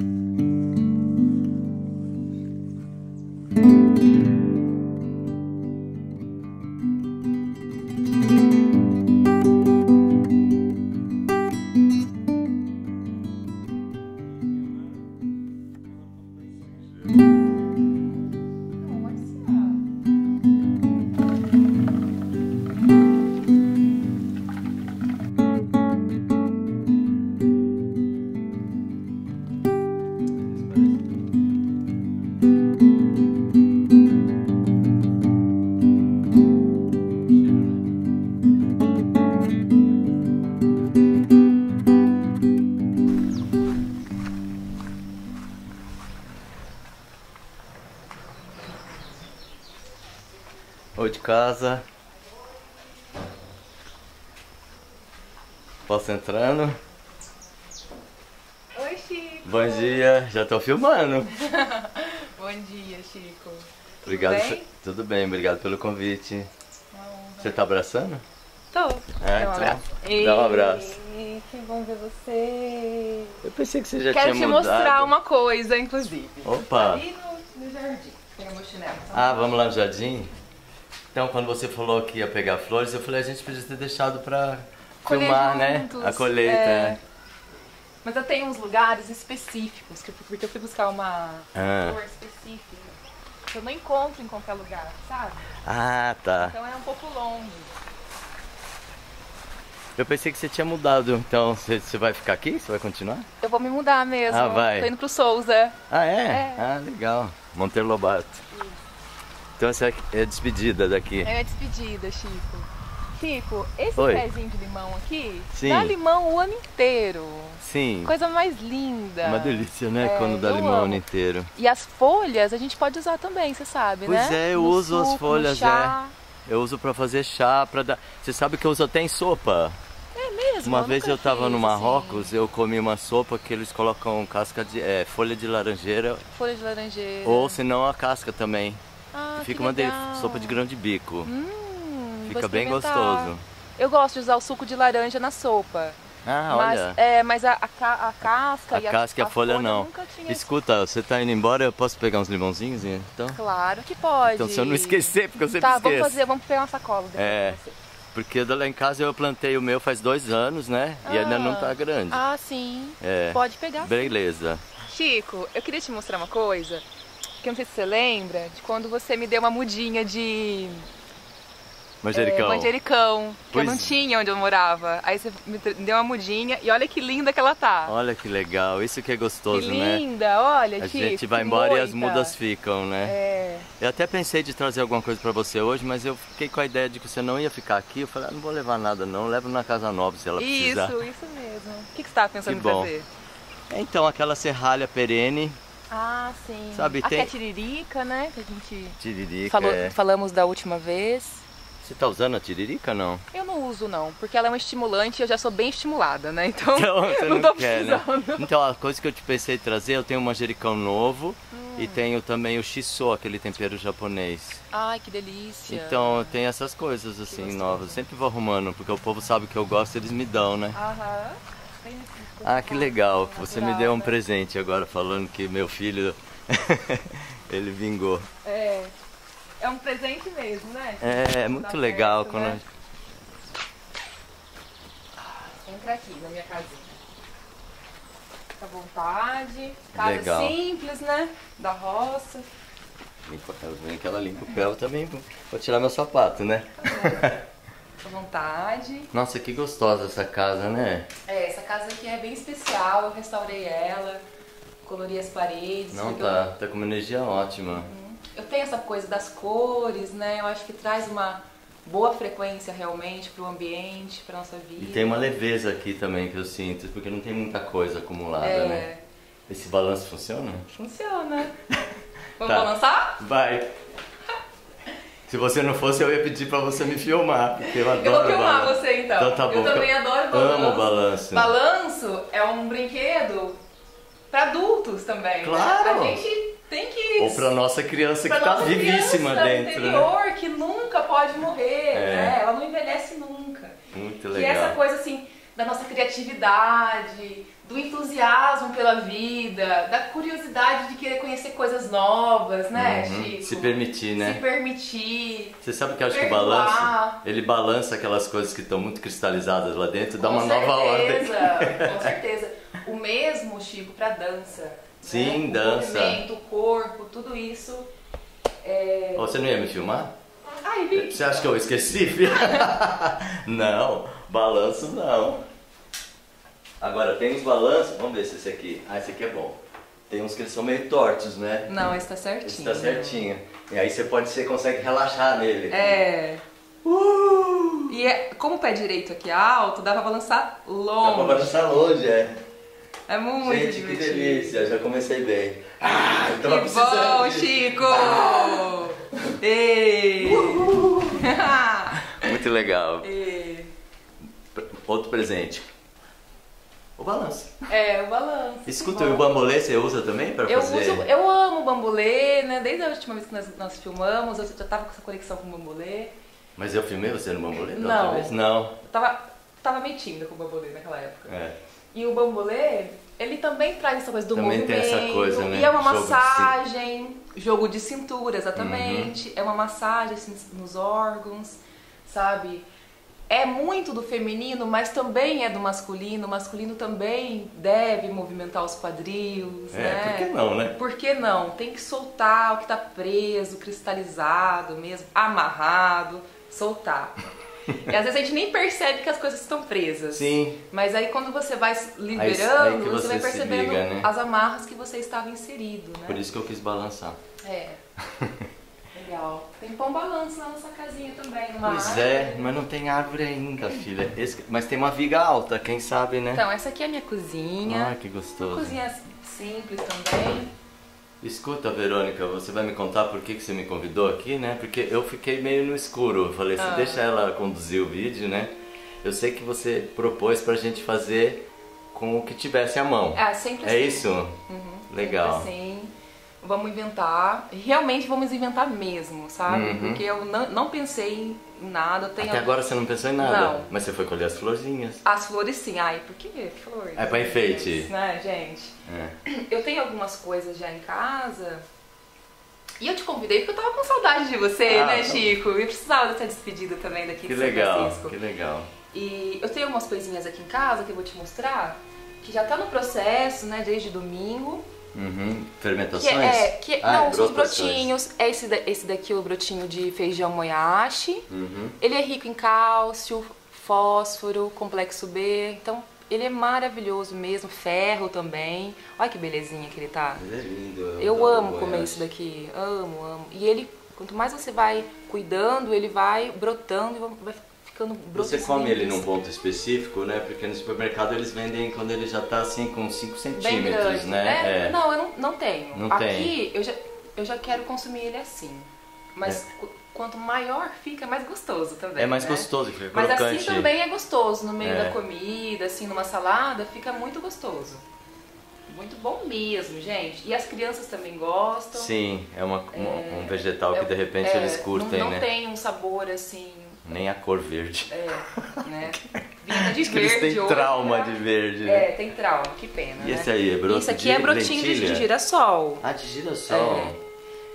Oi filmando. Bom dia, Chico. Obrigado. Tudo bem? Tudo bem, obrigado pelo convite. Você tá abraçando? Tô. É, Dá um então, abraço. dá um abraço. Que bom ver você. Eu pensei que você já Quero tinha te mudado. mostrar uma coisa, inclusive. Opa! Ali no, no jardim. Tem meu chinelo. Ah, vamos lá no jardim? Então, quando você falou que ia pegar flores, eu falei, a gente podia ter deixado pra Colher filmar, né? juntos, A colheita. é. Mas eu tenho uns lugares específicos, que eu- porque eu fui buscar uma Ah. flor específica. Que eu não encontro em qualquer lugar, sabe? Ah, tá. Então é um pouco longe. Eu pensei que você tinha mudado, então você, você vai ficar aqui? Você vai continuar? Eu vou me mudar mesmo. Ah, vai. Tô indo pro Souza. Ah, é? É. Ah, legal. Monteiro Lobato. Então essa é a despedida daqui. É a despedida, Chico. Esse Oi. pezinho de limão aqui Sim. dá limão o ano inteiro. Sim. Coisa mais linda. Uma delícia, né? É, Quando dá eu limão o amo. ano inteiro. E as folhas a gente pode usar também, você sabe, Pois né? é, eu No uso as suco, no folhas, chá. Eu uso pra fazer chá, pra dar. Você sabe que eu uso até em sopa. É mesmo? Uma vez nunca eu tava fiz, no assim, Marrocos, eu comi uma sopa que eles colocam casca de. é, folha de laranjeira, Folha de laranjeira. ou se não a casca também. Ah, Fica uma delícia. Sopa de grão de bico. Hum, Fica bem gostoso. Eu gosto de usar o suco de laranja na sopa. Ah, mas, olha. é, mas a, a, a casca A e a, casca e a folha eu não. Escuta, você tá indo embora, eu posso pegar uns limãozinhos? Então? Claro que pode. Então se eu não esquecer, porque eu sempre Tá, esqueço. vamos fazer, vamos pegar uma sacola É. você. Porque lá em casa eu plantei o meu faz dois anos, né? E ainda não tá grande. Ah, sim. É. Pode pegar. Beleza. Chico, eu queria te mostrar uma coisa, que eu não sei se você lembra, de quando você me deu uma mudinha de Manjericão. é, manjericão, que Pois- eu não tinha onde eu morava. Aí você me deu uma mudinha e olha que linda que ela tá. Olha que legal, isso que é que gostoso, né? linda, olha, A Chico. gente vai que embora e as mudas ficam, né? É, Eu até pensei de trazer alguma coisa pra você hoje, mas eu fiquei com a ideia de que você não ia ficar aqui. Eu falei, ah, não vou levar nada não, levo na casa nova se ela precisar. isso, isso mesmo. O que, que você tava pensando Que em bom. fazer? Então, aquela serralha perene, Ah, sim. Sabe, Aqui tem- é tiririca, né? Que a gente tiririca. falou, é. falamos da última vez. Você tá usando a tiririca não? Eu não uso não, porque ela é um estimulante e eu já sou bem estimulada, né? Então, Então, você não, não, tô quer, né? precisando. Então, a coisa que eu te pensei em trazer, eu tenho um manjericão novo Hum. e tenho também o shiso, aquele tempero japonês. Ai, que delícia. Então, eu tenho essas coisas assim novas. Eu sempre vou arrumando, porque o povo sabe que eu gosto, eles me dão, né? Aham. Ah, que legal. Você me deu um né? presente agora falando que meu filho ele vingou. É. É um presente mesmo, né? É, é muito legal certo, quando né? Entra aqui na minha casinha. Fica à vontade. Casa Legal. simples, né? Da roça. limpa, vem que ela limpa o pé, eu também vou tirar meu sapato, né? Fica à vontade. Nossa, que gostosa essa casa, né? É, essa casa aqui é bem especial. Eu restaurei ela. Colori as paredes. Não tá, tá com uma energia ótima. Eu, eu tenho essa coisa das cores, né? Eu acho que traz uma boa frequência realmente pro ambiente, pra nossa vida. E tem uma leveza aqui também que eu sinto, porque não tem muita coisa acumulada, É. né? Esse balanço funciona? Funciona. Vamos Tá. balançar? Vai! Se você não fosse, eu ia pedir pra você me filmar, porque eu adoro Eu vou filmar balanço. você então. Então tá bom. Eu também adoro balanço. Amo balanço. Balanço é um brinquedo pra adultos também. né? Claro. A gente tem que. Ou pra nossa criança pra que tá nossa vivíssima dentro, né? interior, que nunca pode morrer, É. né? Ela não envelhece nunca. Muito é legal. essa coisa assim da nossa criatividade, do entusiasmo pela vida, da curiosidade de querer conhecer coisas novas, né, Uhum. Chico? Se permitir, né? Se permitir. Você sabe que eu acho que o balanço, ele balança aquelas coisas que estão muito cristalizadas lá dentro, dá com uma nova ordem. certeza, Com certeza. O mesmo, Chico, pra dança. Sim, né? dança. O movimento, o corpo, tudo isso. É... Você não ia me filmar? Ai, vi. Você acha que eu esqueci, não, balanço não. Agora, tem uns balanços, vamos ver se esse aqui. Ah, esse aqui é bom. Tem uns que eles são meio tortos, né? Não, esse tá certinho. Esse tá certinho. E aí você pode, você consegue relaxar nele. É. Uh! E é, como o pé direito aqui é alto, dá pra balançar Dá longe. pra balançar longe, é. É muito Gente, que divertido. delícia, já comecei bem. Ah, tava Que precisando bom. Chico! Ei! Muito legal. Ei. Outro presente. O balanço. É, o balanço. Escuta, que o bambolê você usa também pra Eu, fazer? uso, eu amo bambolê, né? Desde a última vez que nós, nós filmamos, eu já tava com essa conexão com o bambolê. Mas eu filmei você no bambolê Não. outra vez? Não. Eu tava, tava tímida com o bambolê naquela época. É. E o bambolê, ele também traz essa coisa do Também tem movimento. essa coisa, né? E é uma Jogo de massagem, jogo de cintura, exatamente. Uhum. É uma massagem assim, nos órgãos, sabe? É muito do feminino, mas também é do masculino. O masculino também deve movimentar os quadris, É, né? por que não, né? Por que não? Tem que soltar o que tá preso, cristalizado mesmo, amarrado, soltar. e às vezes a gente nem percebe que as coisas estão presas. Sim. Mas aí quando você vai Aí- liberando, aí que você vai você se percebendo liga, né? as amarras que você estava inserido, né? Por isso que eu quis balançar. É. Legal. Tem pão balanço na nossa casinha também, numa Pois árvore. é, mas não tem árvore ainda, filha. Esse- mas tem uma viga alta, quem sabe, né? Então, essa aqui é a minha cozinha. Ah, que gostoso. Cozinha simples também. Escuta, Verônica, você vai me contar por que, que você me convidou aqui, né? Porque eu fiquei meio no escuro. Eu falei, você Ah. deixa ela conduzir o vídeo, né? Eu sei que você propôs pra gente fazer com o que tivesse à mão. É, sempre É assim. isso? Uhum, Legal. Sempre assim. Vamos inventar. Realmente vamos inventar mesmo, sabe? Uhum. Porque eu não, não pensei em nada. Eu tenho Até agora você não pensou em nada. Não. Mas você foi colher as florzinhas. As flores sim. Ai, por que flores? É pra enfeite. Né, gente? É. Eu tenho algumas coisas já em casa. E eu te convidei porque eu tava com saudade de você, Ah, né, tá. Chico? Eu precisava dessa despedida também daqui Que de São legal, Francisco. que legal. E eu tenho algumas coisinhas aqui em casa que eu vou te mostrar, que já tá no processo, né, desde domingo. Uhum. Que Fermentações? é, que, Ah, não, são os brotinhos. É esse, da- esse daqui é o brotinho de feijão moyashi. Uhum. Ele é rico em cálcio, fósforo, complexo B. Então, ele é maravilhoso mesmo. Ferro também. Olha que belezinha que ele tá. Ele é lindo. Eu adoro amo comer isso daqui. Amo, amo. E ele, quanto mais você vai cuidando, ele vai brotando e vai ficando Você come ele num ponto específico, né? Porque no supermercado eles vendem quando ele já tá assim com 5 Bem centímetros, grande, né? É, Não, eu não, não tenho. Não Aqui tem. Eu, já, eu já quero consumir ele assim. Mas qu- quanto maior fica, mais gostoso também. É mais né? gostoso, fica Mas crocante. assim também é gostoso. No meio É. da comida, assim, numa salada, fica muito gostoso. Muito bom mesmo, gente. E as crianças também gostam. Sim, é uma, uma- um vegetal que É- de repente é, eles curtem, não, não né? tem um sabor assim. Nem a cor verde. É, né? Vinha de Acho que eles verde têm hoje, trauma né? de verde, né? É, tem trauma, que pena. E né? esse aí, é broto Isso aqui de é brotinho de, lentilha? de girassol. Ah, de girassol. É.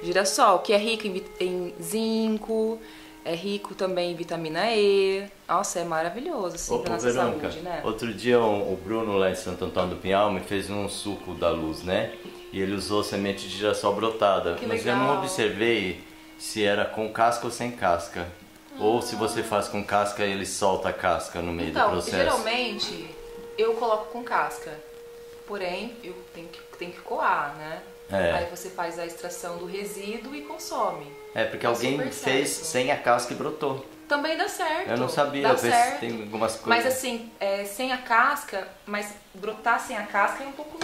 Girassol, que é rico em, em zinco, é rico também em vitamina E. Nossa, é maravilhoso, assim, Ô, pra ô, nossa Verônica, saúde, né? outro dia o, o Bruno lá em Santo Antônio do Pinhal me fez um suco da luz, né? E ele usou semente de girassol brotada. Que mas eu legal. não observei se era com casca ou sem casca. Ou se você faz com casca e ele solta a casca no meio do Então, processo. geralmente eu coloco com casca. Porém, eu tenho que, tenho que coar, né? É. Aí você faz a extração do resíduo e consome. É, porque Dá alguém fez certo. sem a casca e brotou. Também dá certo. Eu não sabia, Dá certo. tem algumas coisas. Mas assim, é, sem a casca, mas brotar sem a casca é um pouco.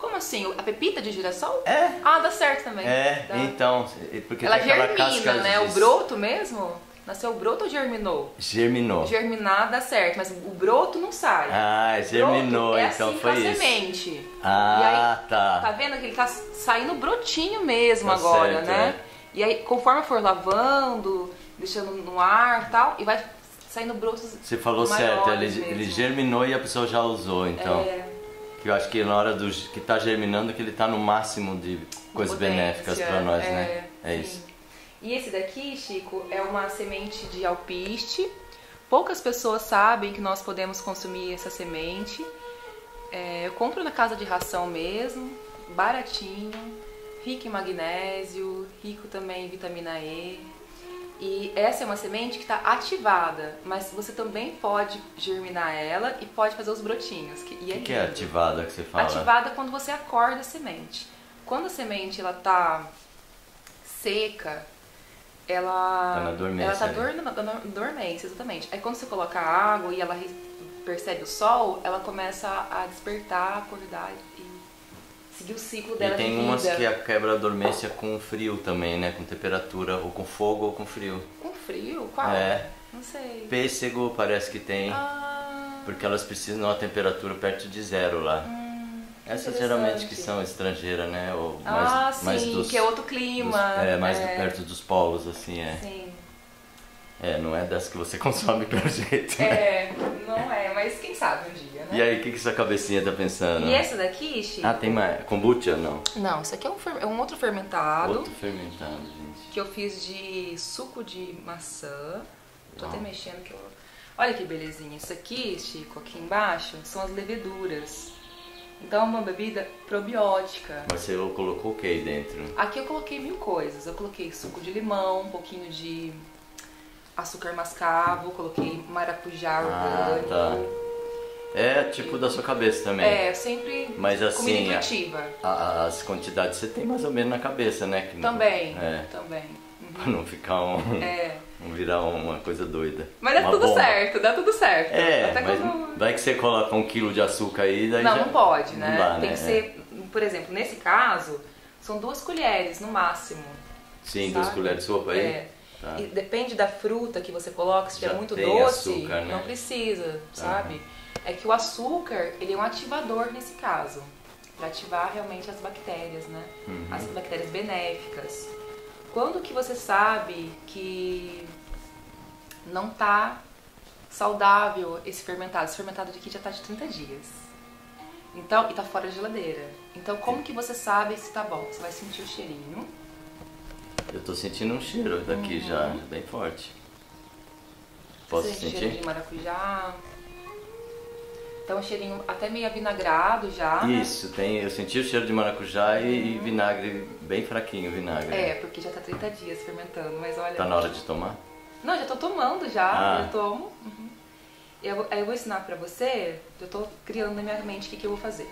Como assim? A pepita de girassol? É. Ah, dá certo também. É, Dá. então, porque Ela germina, casca né? de- O broto mesmo? Nasceu broto ou germinou? Germinou. Germinar dá certo, mas o broto não sai. Ah, germinou, é então assim foi isso. semente. Ah, e tá. aí, tá vendo que ele tá saindo brotinho mesmo Tá agora, certo, né? E aí, conforme for lavando, deixando no ar e tal, e vai saindo brotos Você falou certo, ele, ele germinou e a pessoa já usou, então. É, Que eu acho que na hora do que tá germinando que ele tá no máximo de coisas Potência, benéficas para nós, é, né? É sim. isso. E esse daqui, Chico, é uma semente de alpiste. Poucas pessoas sabem que nós podemos consumir essa semente. É, eu compro na casa de ração mesmo, baratinho, rico em magnésio, rico também em vitamina E. E essa é uma semente que está ativada, mas você também pode germinar ela e pode fazer os brotinhos. Que, e O que, que é ativada que você fala? Ativada quando você acorda a semente. Quando a semente ela tá seca, ela Tá na dormência ela tá na dormência, exatamente. Aí quando você coloca água e ela percebe o sol, ela começa a despertar, acordar e seguir o ciclo dela E tem de umas que a quebra a dormência com frio também, né? Com temperatura, ou com fogo ou com frio. Com frio? Qual? É. Não sei. Pêssego parece que tem, Ah, porque elas precisam de uma temperatura perto de zero lá. Essas geralmente que são estrangeiras, né? Ou mais, ah, sim, mais dos, que é outro dos- clima. é, mais perto dos polos, assim, é. Sim. É, não é das que você consome pelo jeito, né? É, não é, mas quem sabe um dia, né? E aí, o que, que sua cabecinha tá pensando? E essa daqui, Chico? Ah, tem mais. Kombucha? Não. Não, isso aqui é um, é um outro fermentado Outro fermentado, gente. que eu fiz de suco de maçã. Tô até Uau. mexendo que eu. Olha que belezinha. Isso aqui, Chico, aqui embaixo, são as leveduras. Então é uma bebida probiótica. Mas você colocou o que aí dentro? Aqui eu coloquei mil coisas. Eu coloquei suco de limão, um pouquinho de açúcar mascavo, coloquei maracujá Ah, orgânico. tá. É tipo da sua cabeça também. É, sempre Mas assim, a- a- as quantidades você tem mais ou menos na cabeça, né? Que não- Também, É, também. pra não ficar um. É. virar uma coisa doida. Mas dá Uma tudo bomba. certo, dá tudo certo. É, Até mas quando... vai que você coloca um quilo de açúcar aí, daí Não, já- não pode, né? Não dá, Tem né? que ser, por exemplo, nesse caso, são duas colheres no máximo. Sim, duas sabe? colheres de sopa aí? É. Tá. E depende da fruta que você coloca, se Já tiver muito doce, açúcar, né? não precisa, sabe? É que o açúcar, ele é um ativador nesse caso, para ativar realmente as bactérias, né? Uhum. As bactérias benéficas. Quando que você sabe que não tá saudável esse fermentado? Esse fermentado aqui já tá de 30 dias. Então, e tá fora da geladeira. Então, como que você sabe se tá bom? Você vai sentir o cheirinho. Eu tô sentindo um cheiro daqui já, já bem forte. Posso Você sente cheiro sentir? de maracujá. Então, um cheirinho até meio avinagrado já. né? Isso, tem, eu senti o cheiro de maracujá e, e vinagre, bem fraquinho o vinagre. É, porque já tá 30 dias fermentando, mas olha. Tá na hora de tomar? Não, já tô tomando já, Ah. já tomo. Uhum. Eu, aí eu vou ensinar pra você, eu tô criando na minha mente o que, que eu vou fazer.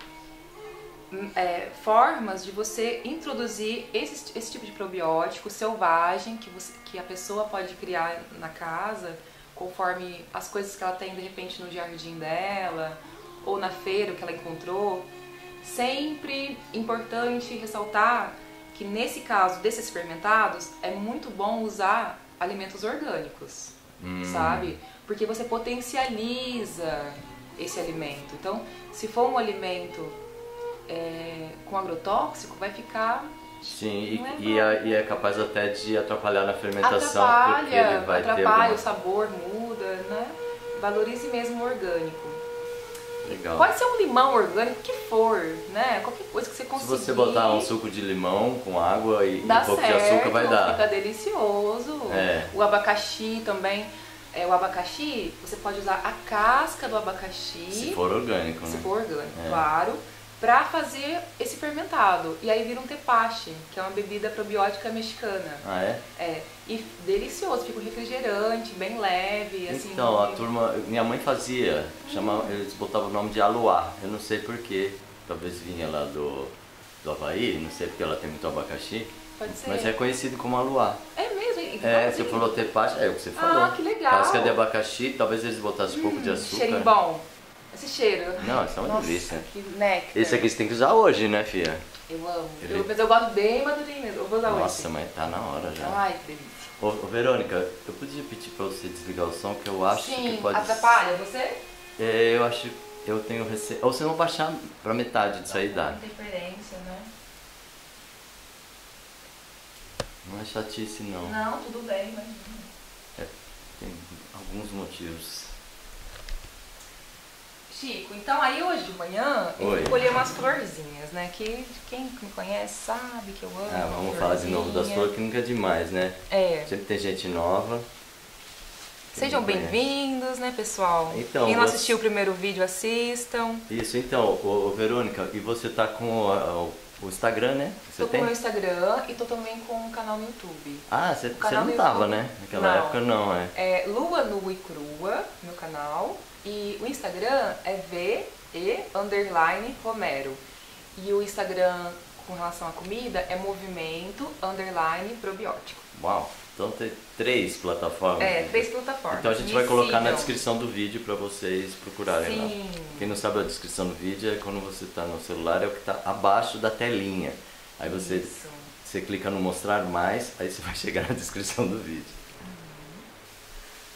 Hum, é, formas de você introduzir esse, esse tipo de probiótico selvagem que, você, que a pessoa pode criar na casa, conforme as coisas que ela tem de repente no jardim dela, ou na feira que ela encontrou. Sempre importante ressaltar que nesse caso desses fermentados é muito bom usar alimentos orgânicos, Hum. sabe? Porque você potencializa esse alimento. Então, se for um alimento é, com agrotóxico, vai ficar Sim, Não é e, e, é, e é capaz até de atrapalhar na fermentação, porque atrapalha, ele vai atrapalha, ter o sabor muda, né? Valorize mesmo o orgânico. Legal. Pode ser um limão orgânico, o que for, né? Qualquer coisa que você Se conseguir. você botar um suco de limão com água e, Dá um pouco certo, de açúcar, vai dar. fica delicioso. É. O abacaxi também. É, o abacaxi, você pode usar a casca do abacaxi, Se for orgânico, se né? for orgânico, É. claro, pra fazer esse fermentado. E aí vira um tepache, que é uma bebida probiótica mexicana. Ah, é? É, e delicioso, fica um refrigerante, bem leve, assim. Então, a turma, minha mãe fazia, chamava, eles botavam o nome de aluá, eu não sei porquê, talvez vinha lá do, do Havaí, não sei porque ela tem muito abacaxi, Pode ser. mas é conhecido como aluá. É mesmo? É, igualzinho. você falou tepache, é o que você Ah, falou. que legal. Casca de abacaxi, talvez eles botassem um pouco de açúcar. Cheirinho bom. Esse cheiro. Não, isso é uma Nossa, delícia. Que néctar. Esse aqui você tem que usar hoje, né, filha? Eu amo. Ele- Eu, mas eu gosto bem madurinho mesmo. Eu vou usar Nossa, hoje. mas tá na hora já. Ai, que delícia. Ô, ô, Verônica, eu podia pedir pra você desligar o som, que eu acho Sim, que pode... atrapalha você? É, eu acho, eu tenho receio... Ou se não baixar pra metade disso aí dá. Interferência, né? Não é chatice não. Não, tudo bem, imagina. Tem alguns motivos. Chico, então aí hoje de manhã eu Oi. colhi umas florzinhas, né? Que quem me conhece sabe que eu amo. Ah, vamos falar de novo das flores que nunca é demais, né? É. Sempre tem gente nova. Sejam bem-vindos, né, pessoal? Então, Quem não você- assistiu o primeiro vídeo, assistam. Isso, então, ô, ô, Verônica, e você tá com o, o Instagram, né? Você tô tem? com o meu Instagram e tô também com um canal no YouTube. Ah, você, não tava, né? Naquela Não. época não, é. É Lua Nua e Crua, meu canal. E o Instagram é V e underline Romero. E o Instagram com relação à comida é movimento underline probiótico. Uau, então tem três plataformas. É, três plataformas. Então a gente Me vai colocar na sigam. descrição do vídeo pra vocês procurarem lá. Sim. Quem não sabe a descrição do vídeo é quando você tá no celular, é o que tá abaixo da telinha. Aí você, Isso. você clica no mostrar mais, aí você vai chegar na descrição do vídeo.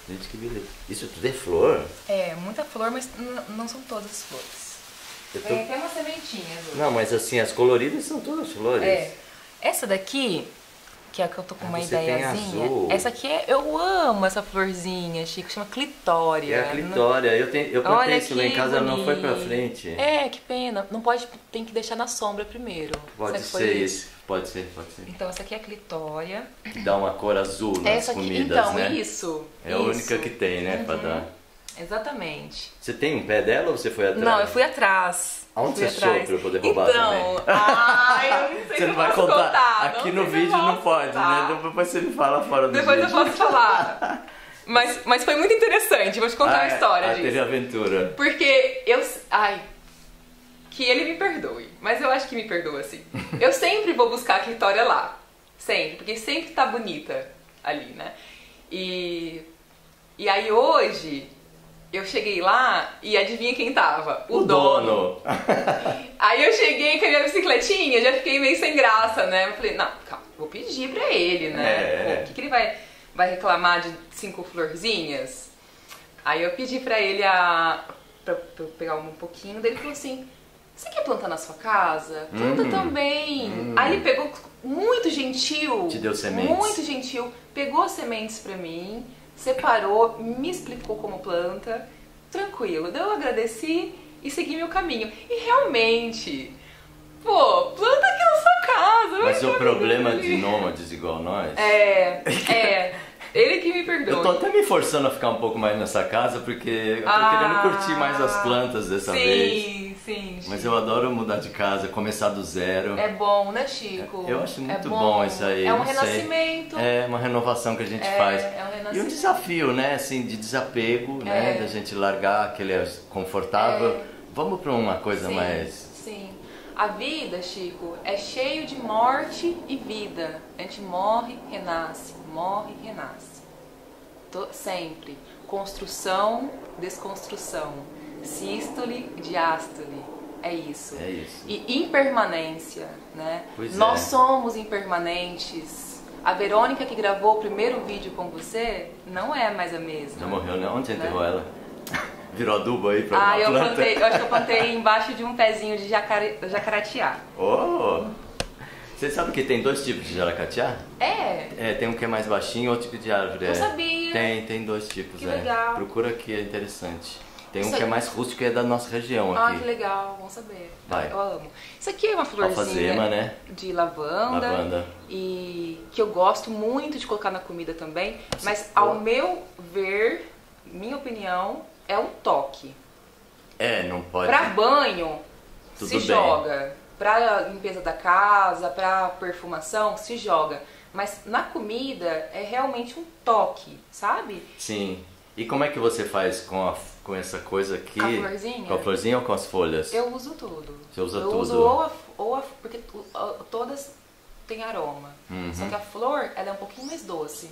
Gente, que beleza. Isso tudo é flor? É, muita flor, mas não são todas flores. Eu tô- Tem até umas sementinhas hoje. Não, mas assim, as coloridas são todas flores. É. Essa daqui, que é a que eu tô com Ah, uma ideiazinha. azul. Essa aqui é, eu amo essa florzinha, Chico, chama clitória. É a clitória. Eu, tenho, eu plantei isso lá em casa, não foi pra bonito. frente. É, que pena. Não pode, tem que deixar na sombra primeiro. Pode Será ser isso. Pode ser, pode ser. Então essa aqui é a clitória. Que dá uma cor azul nas essa aqui, comidas, então, né? isso. É a isso. única que tem, né, pra Uhum. dar. Exatamente. Você tem um pé dela ou você foi atrás? Não, eu fui atrás. Aonde você achou pra eu poder roubar então, também? Ai, eu não sei Você se não eu vai contar. não Aqui sei no eu vídeo não pode, contar. né? Depois você me fala fora do Depois eu vídeo. posso falar. Mas, mas foi muito interessante, vou te contar Ah, uma história ah, disso. teve aventura. Porque eu. Ai. Que ele me perdoe. Mas eu acho que me perdoa assim. Eu sempre vou buscar a clitória lá. Sempre. Porque sempre tá bonita ali, né? E. E aí hoje. Eu cheguei lá e adivinha quem tava? O, dono. Aí eu cheguei com a minha bicicletinha, já fiquei meio sem graça, né? Eu falei, não, calma, vou pedir pra ele, né? É. O que, que ele vai, vai reclamar de cinco florzinhas? Aí eu pedi pra ele a. pra, pra eu pegar um pouquinho, daí ele falou assim: Você quer plantar na sua casa? Planta Hum. também. Aí ele pegou muito gentil. Te deu sementes. Muito gentil. Pegou as sementes pra mim, separou, me explicou como planta. Tranquilo. Daí eu agradeci e segui meu caminho. E realmente, pô, planta aqui na sua casa. Mas o problema de nômades igual nós. É, é. Ele que me perdoa. Eu tô até me forçando a ficar um pouco mais nessa casa porque eu tô Ah, querendo curtir mais as plantas dessa sim, vez. Sim, sim. Mas eu adoro mudar de casa, começar do zero. É bom, né, Chico? Eu acho muito é bom isso aí, É um não sei. renascimento. É uma renovação que a gente É, faz. é um E um renascimento. desafio, né? Assim, de desapego, né? É. Da gente largar aquele confortável. É. Vamos pra uma coisa sim, mais. Sim. A vida, Chico, é cheio de morte e vida. A gente morre, renasce, morre, renasce. To- sempre. Construção, desconstrução. Sístole, diástole. É isso. É isso. E impermanência, né? Pois Nós é. somos impermanentes. A Verônica que gravou o primeiro vídeo com você não é mais a mesma. Já morreu, né? Onde Né? enterrou ela? Virou adubo aí pra Ah, eu planta? plantei, eu acho que eu plantei embaixo de um pezinho de jacare, jacaratiá. Oh! Você sabe que tem dois tipos de jaracatiá? É, É, tem um que é mais baixinho, outro tipo de árvore. Não é. sabia. Tem, tem dois tipos, Que é. legal. Procura aqui, é interessante. Tem um Isso que é mais rústico e é da nossa região ah, aqui. que legal, vamos saber. Vai. Eu amo. Isso aqui é uma florzinha Alfazema, né? de lavanda, Lavanda. e que eu gosto muito de colocar na comida também, mas ao meu ver, minha opinião, é um toque. É, não pode. Pra banho, Tudo se bem. joga. Pra limpeza da casa, pra perfumação, se joga. Mas na comida é realmente um toque, sabe? Sim. E como é que você faz com, a, com essa coisa aqui? Com a florzinha? Com a florzinha ou com as folhas? Eu uso tudo. Você usa eu tudo? uso ou a, ou a porque todas têm aroma. Uhum. Só que a flor, ela é um pouquinho mais doce.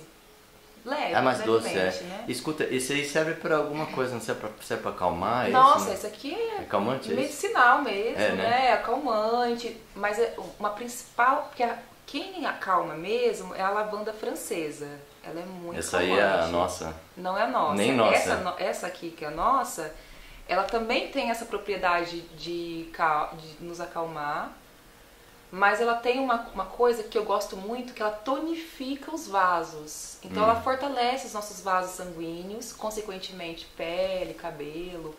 Leve, É mais doce, é. né? Escuta, isso aí serve pra alguma coisa, não serve pra, serve pra acalmar? é Nossa, isso, né? aqui é É calmante, é medicinal mesmo, É, né? né? Acalmante. Mas é uma principal, porque a- quem acalma mesmo é a lavanda francesa. Ela é muito Essa aí é a calmante. nossa. Não é a nossa. Nem nossa. Essa, essa aqui, que é a nossa, ela também tem essa propriedade de, cal- de nos acalmar. Mas ela tem uma, uma coisa que eu gosto muito, que ela tonifica os vasos. Então Hum. ela fortalece os nossos vasos sanguíneos, consequentemente pele, cabelo.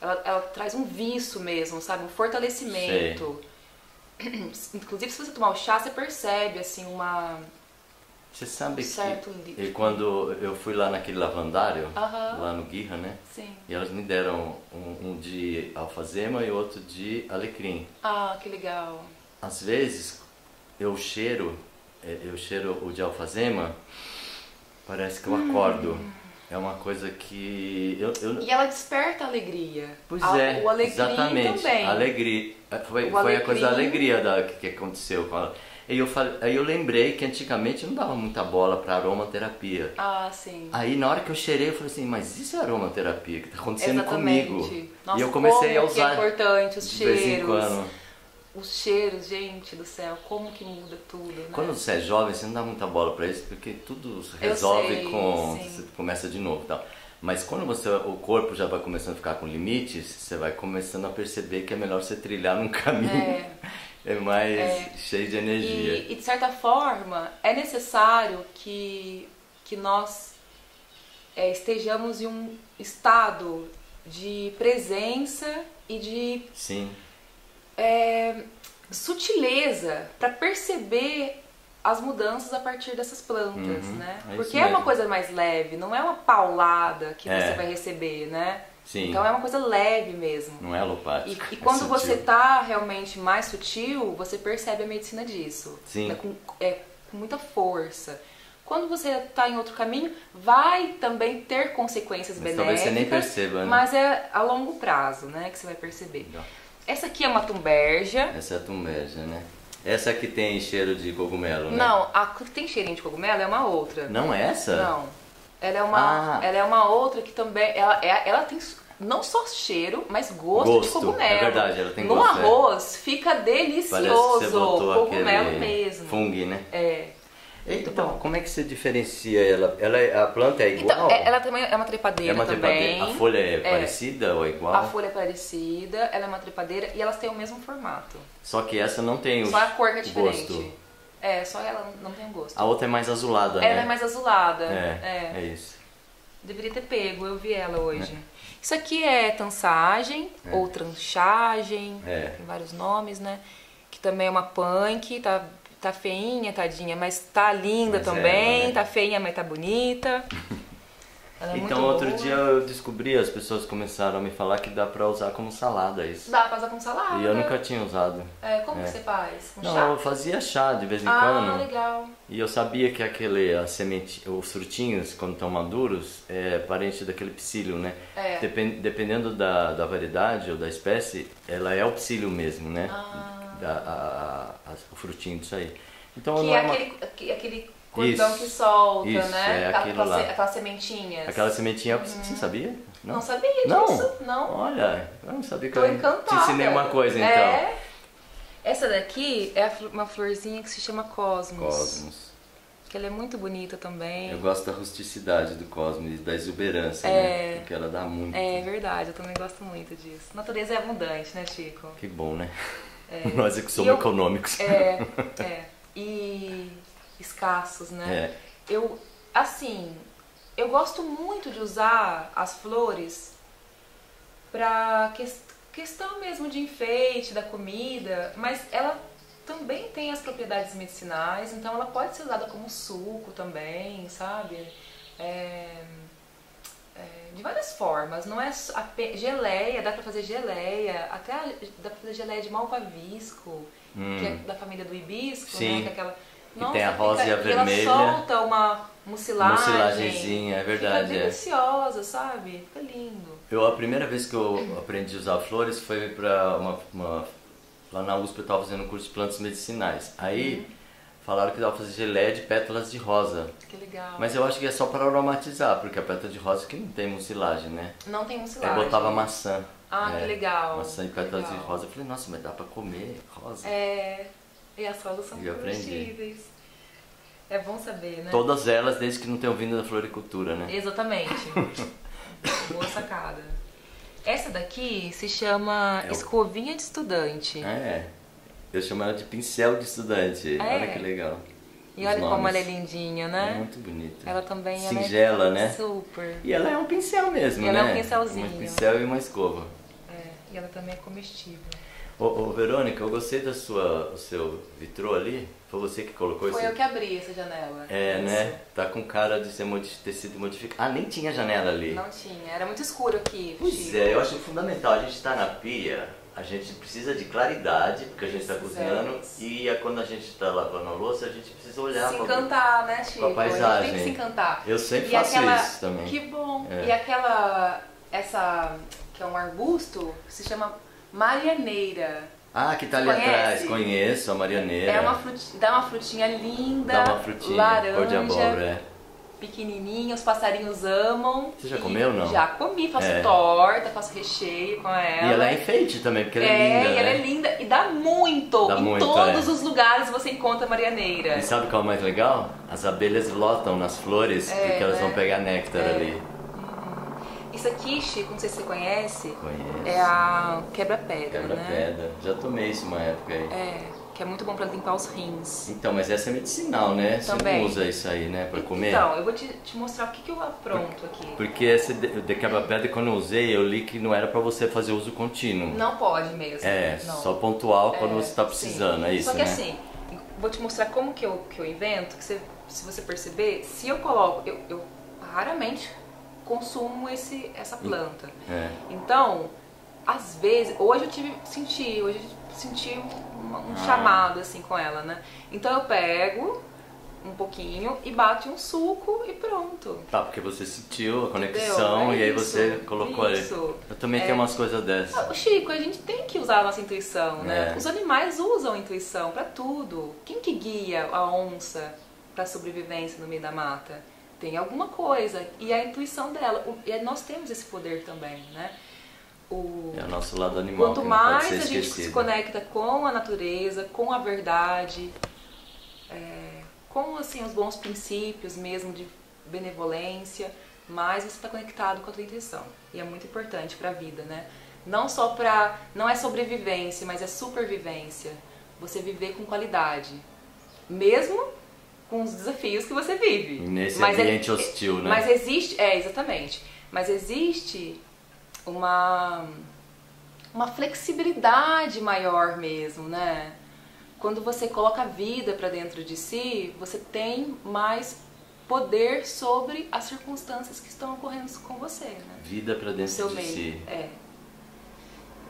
ela, ela traz um viço mesmo, sabe? Um fortalecimento. Inclusive, se você tomar o chá, você percebe, assim, uma... Você sabe Um certo que e quando eu fui lá naquele lavandário, Aham. lá no Guirra, né? Sim. E elas me deram um, um de alfazema e outro de alecrim. Ah, que legal. Às vezes eu cheiro, é, eu cheiro o de alfazema, parece que eu acordo. Hum. É uma coisa que eu, eu E ela desperta alegria. Pois A- é, o alecrim exatamente. também. Alegria. Foi, foi a coisa da alegria da, que, que aconteceu com ela. E eu, falei, aí eu lembrei que antigamente não dava muita bola para aromaterapia. Ah, sim. Aí na hora que eu cheirei, eu falei assim, mas isso é aromaterapia que tá acontecendo Exatamente. comigo. Nossa, e eu comecei a como que é usar importante os de vez em cheiros. quando. Os cheiros, gente do céu, como que muda tudo, né? Quando você é jovem, você não dá muita bola para isso, porque tudo se resolve sei, com. sim. Você começa de novo e tal. Mas quando você, o corpo já vai começando a ficar com limites, você vai começando a perceber que é melhor você trilhar num caminho É. é mais É. cheio de energia. E, e, de certa forma, é necessário que, que nós é, estejamos em um estado de presença e de Sim, é, sutileza para perceber as mudanças a partir dessas plantas, Uhum, né? é Porque é uma coisa mais leve, não é uma paulada que É. você vai receber, né? sim. Então é uma coisa leve mesmo. Não é E, alopático. e é quando sutil. você tá realmente mais sutil, você percebe a medicina disso. Sim. É com, é com muita força. Quando você tá em outro caminho, vai também ter consequências Mas benéficas. talvez você nem perceba, né? Mas é a longo prazo, né, que você vai perceber. Legal. Essa aqui é uma tumberja. Essa é a tumbeja, né? Essa que tem cheiro de cogumelo, né? Não, a que tem cheirinho de cogumelo é uma outra. Não é essa? Não. Ela é uma, Ah. ela é uma outra que também. Ela, é- ela tem não só cheiro, mas gosto, Gosto, de cogumelo. é verdade, ela tem no gosto, é. arroz fica Parece que delicioso. você botou cogumelo mesmo. fungo, né? É. Muito Então, como é que você diferencia ela? ela é- a planta é igual? Então, é- ela também é uma trepadeira É uma também. trepadeira. A folha é, parecida ou é igual? A folha é parecida, ela é uma trepadeira e elas têm o mesmo formato. Só que essa não tem o Só a cor que é diferente. gosto. É, só ela não tem o gosto. A outra é mais azulada, né? Ela é mais azulada. É, é isso. Deveria ter pego, eu vi ela hoje. Isso aqui é tansagem ou tranchagem, É. tem vários nomes, né? Que também é uma punk, tá, tá feinha, tadinha, mas tá linda Mas é também, ela, né? tá feinha, mas tá bonita. É então, outro boa. dia eu descobri, as pessoas começaram a me falar que dá pra usar como salada isso. Dá pra usar com salada. E eu nunca tinha usado. É, como É. que você faz? Com Não, chá? eu fazia chá de vez em Ah, quando. legal. E eu sabia que aquele, a semente, os frutinhos, quando estão maduros, é parente daquele psyllium, né? É. Depen- dependendo da, da variedade ou da espécie, ela é o psyllium mesmo, né? Ah. A- a- a- o frutinho disso aí. Então, Que não é é uma- aquele, aque- aquele cordão Isso, que solta, isso, né? é Aquela- lá. Aquelas sementinhas. aquela sementinha, você sabia? Não sabia Não? disso, não. Olha, eu não sabia que Tô eu encantada. te ensinei uma coisa, então. É. Essa daqui é a uma florzinha que se chama Cosmos. Cosmos. Que ela é muito bonita também. Eu gosto da rusticidade do cosmos e da exuberância, É. né? Porque ela dá muito. É verdade, eu também gosto muito disso. Natureza é abundante, né, Chico? Que bom, né? Nós é que somos eu- econômicos. É, é. E escassos, né? É. Eu, assim, eu gosto muito de usar as flores pra ques- questão mesmo de enfeite da comida, mas ela também tem as propriedades medicinais, então ela pode ser usada como suco também, sabe? É, é, de várias formas, não é ape- geleia, dá pra fazer geleia, até a- dá pra fazer geleia de malvavisco, que é da família do hibisco, Hum. Sim. né? Que é aquela Que tem a rosa e a e vermelha. ela solta uma mucilagem. Mucilagenzinha, é verdade, Fica é. deliciosa, sabe? Fica lindo. Eu, a primeira vez que eu aprendi a usar flores foi pra uma, uma- Lá na USP eu estava fazendo um curso de plantas medicinais. Aí Uhum. Falaram que dava pra fazer geleia de pétalas de rosa. Que legal. Mas eu acho que é só para aromatizar, porque a pétala de rosa que não tem mucilagem, né? Não tem Aí mucilagem. botava maçã. Ah, É, que legal. Maçã e pétalas de legal. rosa. Eu falei, nossa, mas dá pra comer rosa? É. E as rosas são Eu comestíveis. É bom saber, né? Todas elas, desde que não tenham vindo da floricultura, né? Exatamente. Boa sacada. Essa daqui se chama É o- escovinha de estudante. É. Eu chamo ela de pincel de estudante. É. Olha que legal. E olha como nomes. ela é lindinha, É né? muito bonita. Ela também ela Singela, é né? Super. E ela é um pincel mesmo, E ela é né? um pincelzinho. Um pincel e uma escova. E ela também é comestível. Ô, ô, Verônica, eu gostei da sua, o seu vitrô ali. Foi você que colocou Foi esse? eu que abri essa janela. É, Isso. né? Tá com cara de ser modi- ter sido modificado. Ah, nem tinha janela ali. Não tinha, era muito escuro aqui. Pois Chico. é, eu acho fundamental. A gente tá na pia, a gente precisa de claridade, porque a gente tá cozinhando. E é quando a gente tá lavando a louça, a gente precisa olhar Se pra- encantar, né, Chico? a paisagem. gente tem que se encantar. Eu sempre E faço aquela- isso também. Que bom. É. E aquela, essa, que é um arbusto, se chama marianeira. Ah, que tá ali Conhece? atrás. Conheço a Marianeira. É uma dá uma frutinha linda, Dá uma frutinha, laranja, cor de abóbora, é. Pequenininha, os passarinhos amam. Você já comeu ou não? Já comi, faço É. torta, faço recheio com ela. E ela é enfeite também, porque ela é, É, linda, e ela né? é linda e dá muito. Dá em muito, todos é. os lugares você encontra marianeira. E sabe qual é o mais legal? As abelhas lotam nas flores, É, porque elas né? vão pegar néctar É. ali. Isso aqui, Chico, não sei se você conhece, Conheço. é a quebra-pedra, né? Quebra-pedra. Já tomei isso uma época aí. É, que é muito bom pra limpar os rins. Então, mas essa é medicinal, né? Você Também. não usa isso aí, né? Pra comer? Então, eu vou te, te mostrar o que, que eu apronto aqui. Porque esse de, de quebra-pedra, quando eu usei, eu li que não era pra você fazer uso contínuo. Não pode mesmo. É, não. só pontual quando É, você tá sim. precisando, é isso, Só que né? assim, vou te mostrar como que eu, que eu invento, que você- se você perceber, se eu coloco, eu, eu raramente consumo esse, essa planta. É. Então, às vezes, hoje eu tive, senti, hoje eu senti um, um Ah. chamado assim com ela, né? Então eu pego um pouquinho e bate um suco e pronto. Tá, porque você sentiu a conexão? É e aí isso, você colocou isso. ali. Eu também É. tenho umas coisas dessas. Ah, Chico, a gente tem que usar a nossa intuição, né? É. Os animais usam a intuição pra tudo. Quem que guia a onça pra sobrevivência no meio da mata? Tem alguma coisa. E a intuição dela. E nós temos esse poder também, né? O... É o nosso lado animal Quanto mais a gente se conecta com a natureza, com a verdade, é, com assim, os bons princípios mesmo de benevolência, mais você está conectado com a tua intuição. E é muito importante para a vida, né? Não só para. Não é sobrevivência, mas é supervivência. Você viver com qualidade. Mesmo com os desafios que você vive. Nesse Mas é- ambiente hostil, né? Mas existe. É, exatamente. Mas existe uma, uma flexibilidade maior mesmo, né? Quando você coloca a vida para dentro de si, você tem mais poder sobre as circunstâncias que estão ocorrendo com você, né? Vida pra No dentro seu de meio. si. É.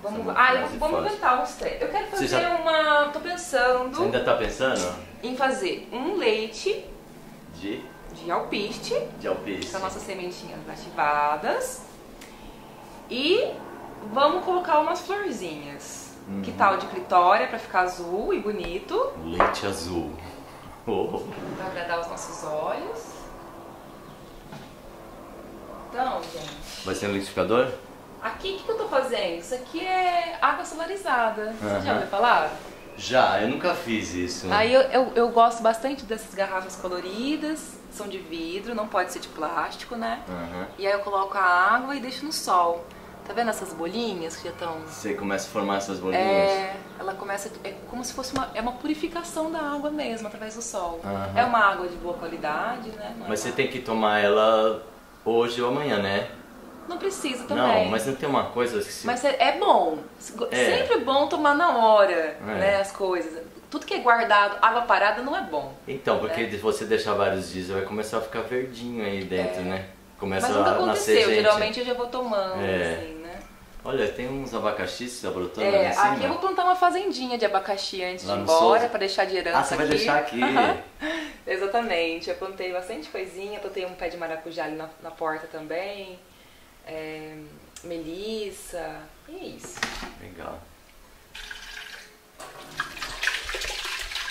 Vamos, é ah, eu- vamos inventar uns três. Eu quero Você fazer já- uma. tô Você pensando ainda tá pensando? em fazer um leite De, de alpiste de alpiste. com as nossas sementinhas ativadas. E vamos colocar umas florzinhas. Uhum. Que tal de clitória pra ficar azul e bonito, Leite azul. Oh. pra agradar os nossos olhos. Então, gente, Vai ser um liquidificador? aqui o que, que eu tô fazendo? Isso aqui é água solarizada. Você já Aham. ouviu falar? Já, eu nunca fiz isso. Aí eu, eu, eu gosto bastante dessas garrafas coloridas, são de vidro, não pode ser de plástico, né? Aham. E aí eu coloco a água e deixo no sol. Tá vendo essas bolinhas que já estão. Você começa a formar essas bolinhas. É, ela começa. É como se fosse uma. É uma purificação da água mesmo, através do sol. Aham. É uma água de boa qualidade, né? Não é Mas você uma- tem que tomar ela hoje ou amanhã, né? Não precisa também. Não, mas não tem uma coisa que se... Mas é, é bom. É. Sempre é bom tomar na hora, É. né? As coisas. Tudo que é guardado, água parada não é bom. Então, porque É. se você deixar vários dias, vai começar a ficar verdinho aí dentro, né? Começa Mas nunca a nascer aconteceu. gente. Geralmente eu já vou tomando, É. assim, né? Olha, tem uns abacaxis brotando ali É, em cima. aqui eu vou plantar uma fazendinha de abacaxi antes Lá de ir embora, pra deixar de herança Ah, você vai aqui. deixar aqui. Exatamente. Eu plantei bastante coisinha, plantei um pé de maracujá ali na, na porta também. É, melissa. E é isso. Legal.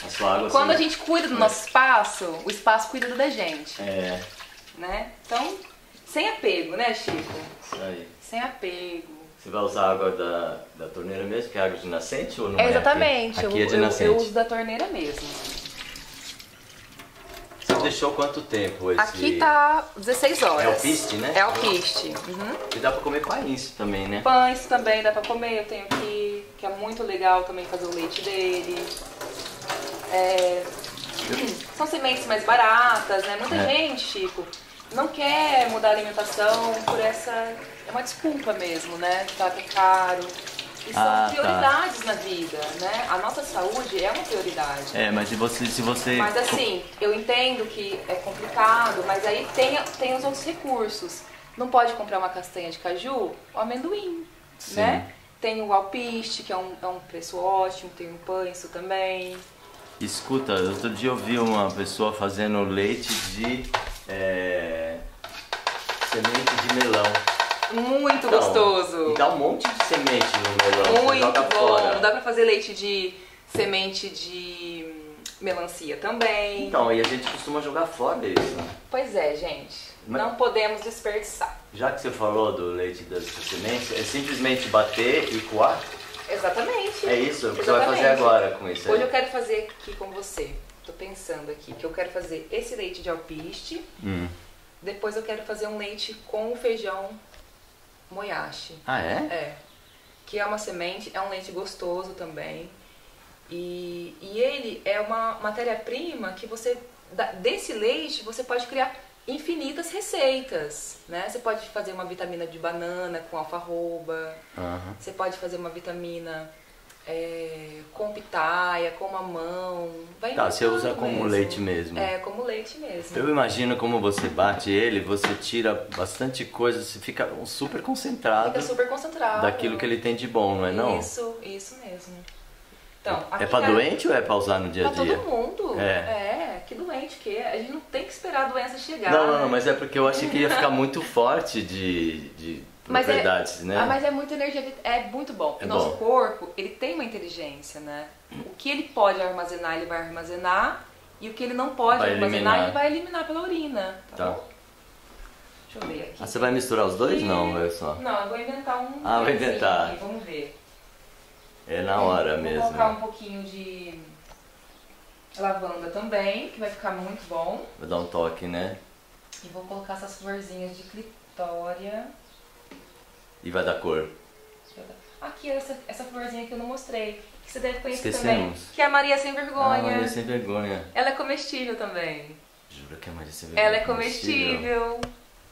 A sua água Quando a gente cuida do nosso espaço, o espaço cuida da gente, É, né? Então, sem apego, né, Chico? isso aí. Sem apego. Você vai usar a água da, da torneira mesmo, que é água de nascente ou não É, é? exatamente. Aqui eu, é de eu- nascente. eu uso da torneira mesmo. Você deixou quanto tempo esse... Aqui tá 16 horas. É alpiste, né? É alpiste. Uhum. E dá pra comer pães também, né? Pães também dá pra comer, eu tenho aqui, que é muito legal também fazer o leite dele. É, São sementes mais baratas, né? Muita É. gente, Chico, não quer mudar a alimentação por essa. É uma desculpa mesmo, né? Tá caro. E são Ah, tá. prioridades na vida, né? A nossa saúde é uma prioridade. É, mas se você. Se você Mas assim, eu entendo que é complicado, mas aí tem, tem os outros recursos. Não pode comprar uma castanha de caju ou amendoim, Sim. né? Tem o alpiste, que é um, é um preço ótimo, tem o panço também. Escuta, outro dia eu vi uma pessoa fazendo leite de. é, semente de melão. Muito Então, gostoso. E dá um monte de semente no melão. Muito joga bom. Fora. Dá pra fazer leite de semente de hum, melancia também. Então, e a gente costuma jogar fora isso. Pois é, gente. Mas- Não podemos desperdiçar. Já que você falou do leite das sementes, é simplesmente bater e coar? Exatamente. É isso? O que você vai fazer agora com isso Hoje eu aí? quero fazer aqui com você. Tô pensando aqui que eu quero fazer esse leite de alpiste. Hum. Depois eu quero fazer um leite com o feijão moyashi. Ah, é? É. Que é uma semente, é um leite gostoso também. E, e ele é uma matéria-prima que você. Desse leite você pode criar infinitas receitas. Né? Você pode fazer uma vitamina de banana com alfarroba. Aham. Você pode fazer uma vitamina é, com pitaia, com mamão. Vai Tá, você usa como leite mesmo. É, como leite mesmo. Eu imagino como você bate ele, você tira bastante coisa, você fica super concentrado Fica super concentrado. daquilo que ele tem de bom, não é não? Isso, isso mesmo. Então, É pra doente ou é pra usar no dia a Pra dia? todo mundo. É. que doente que é. A gente não tem que esperar a doença chegar. Não, não, não, né? mas é porque eu achei que ia ficar muito forte de, de Mas é- propriedades, né? Ah, mas é muita energia, vit- é muito bom. É o nosso bom. corpo, ele tem uma inteligência, né? O que ele pode armazenar, ele vai armazenar. E o que ele não pode Vai armazenar, eliminar. ele vai eliminar pela urina. Tá, Tá. bom? Deixa eu ver aqui. Ah, você vai misturar os dois? Não, é só. Não, eu vou inventar um. Ah, vai inventar. aqui, vamos ver. É na hora vou mesmo. colocar um pouquinho de lavanda também, que vai ficar muito bom. Vou dar um toque, né? E vou colocar essas florzinhas de clitória. E vai dar cor. Aqui, essa, essa florzinha que eu não mostrei. Que você deve conhecer Esquecemos. também. Que é a Maria Sem Vergonha. Ah, Maria sem vergonha. Ela é comestível também. Jura que a Maria sem vergonha Ela é comestível.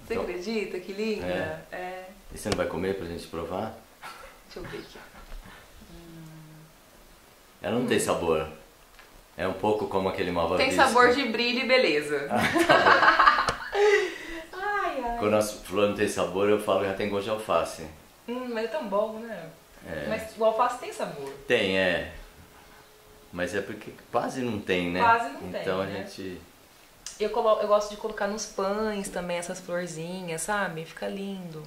Você Então- acredita? Que linda. É. E você não vai comer pra gente provar? Deixa eu ver aqui. Ela não tem sabor. É um pouco como aquele malva Tem sabor de brilho e beleza. Ah, ai. Quando flores não tem sabor, eu falo que já tem gosto de alface. Hum, mas é tão bom, né? É. Mas o alface tem sabor. Tem, é. Mas é porque quase não tem, né? Quase não tem, Então a né? gente. Eu, colo- eu gosto de colocar nos pães também essas florzinhas, sabe? Fica lindo.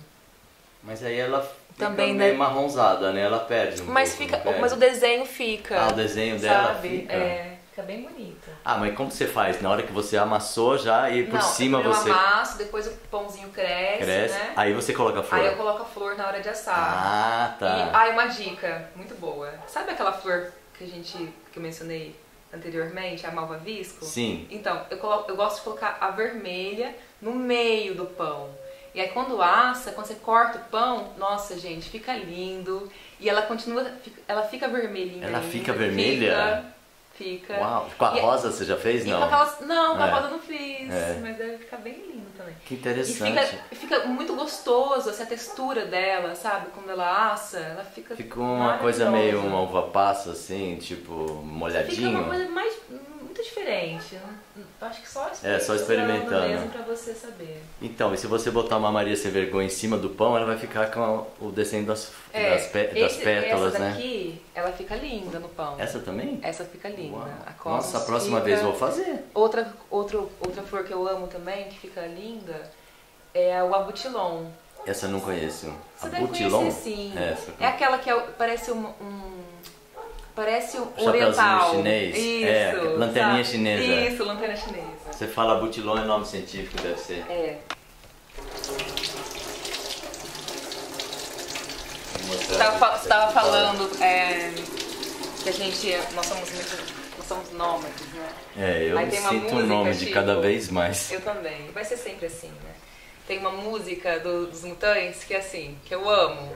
Mas aí ela fica Também, meio né? marronzada, né? Ela perde um Mas pouco, fica, mas o desenho fica. Ah, o desenho dela sabe? fica. É, fica bem bonito. Ah, mas como você faz? Na hora que você amassou já e por Não, cima eu você amasso, depois o pãozinho cresce, cresce, né? aí você coloca a flor. Aí eu coloco a flor na hora de assar. Ah, E, tá. ah, e uma dica muito boa. Sabe aquela flor que a gente que eu mencionei anteriormente, a malva visco? Sim. Então, eu, coloco, eu gosto de colocar a vermelha no meio do pão. E aí quando assa, quando você corta o pão, nossa gente, fica lindo. E ela continua, ela fica vermelhinha. Ela ainda. fica vermelha? Fica. Fica. Uau. Com a E- rosa você já fez? E Não. com aquelas, não, com a É. rosa eu não fiz, É. mas deve ficar bem lindo também. Que E interessante. fica, fica muito gostoso essa textura dela, sabe? Quando ela assa, ela fica. Fica uma coisa meio uma uva passa, assim, tipo, Fica molhadinho. uma coisa mais muito diferente. Acho que só É, só experimentando. mesmo pra você saber. Então, e se você botar uma Maria sem vergonha em cima do pão, ela vai ficar com o desenho das, É, das, pe- das esse- pétalas, essa né? daqui, ela fica linda no pão. Essa também? Essa fica linda. A Nossa, a próxima fica- vez eu vou fazer. Outra, outro, outra flor que eu amo também, que fica linda, é o abutilon. Essa eu não conheço. Você a deve butilon? conhecer sim. É, essa. É aquela que é, parece um, um- parece um oriental. chinês. Isso. É, lanterninha sabe? chinesa. Isso, lanterna chinesa. Você fala butilon é nome científico, deve ser. É. Você tava, aqui fa- pra você tava você. falando é, que a gente, nós somos muito, somos nômades, né? É, eu Aí tem uma sinto o nome de tipo, cada vez mais. Eu também. Vai ser sempre assim, né? Tem uma música do- dos Mutantes que é assim, que eu amo.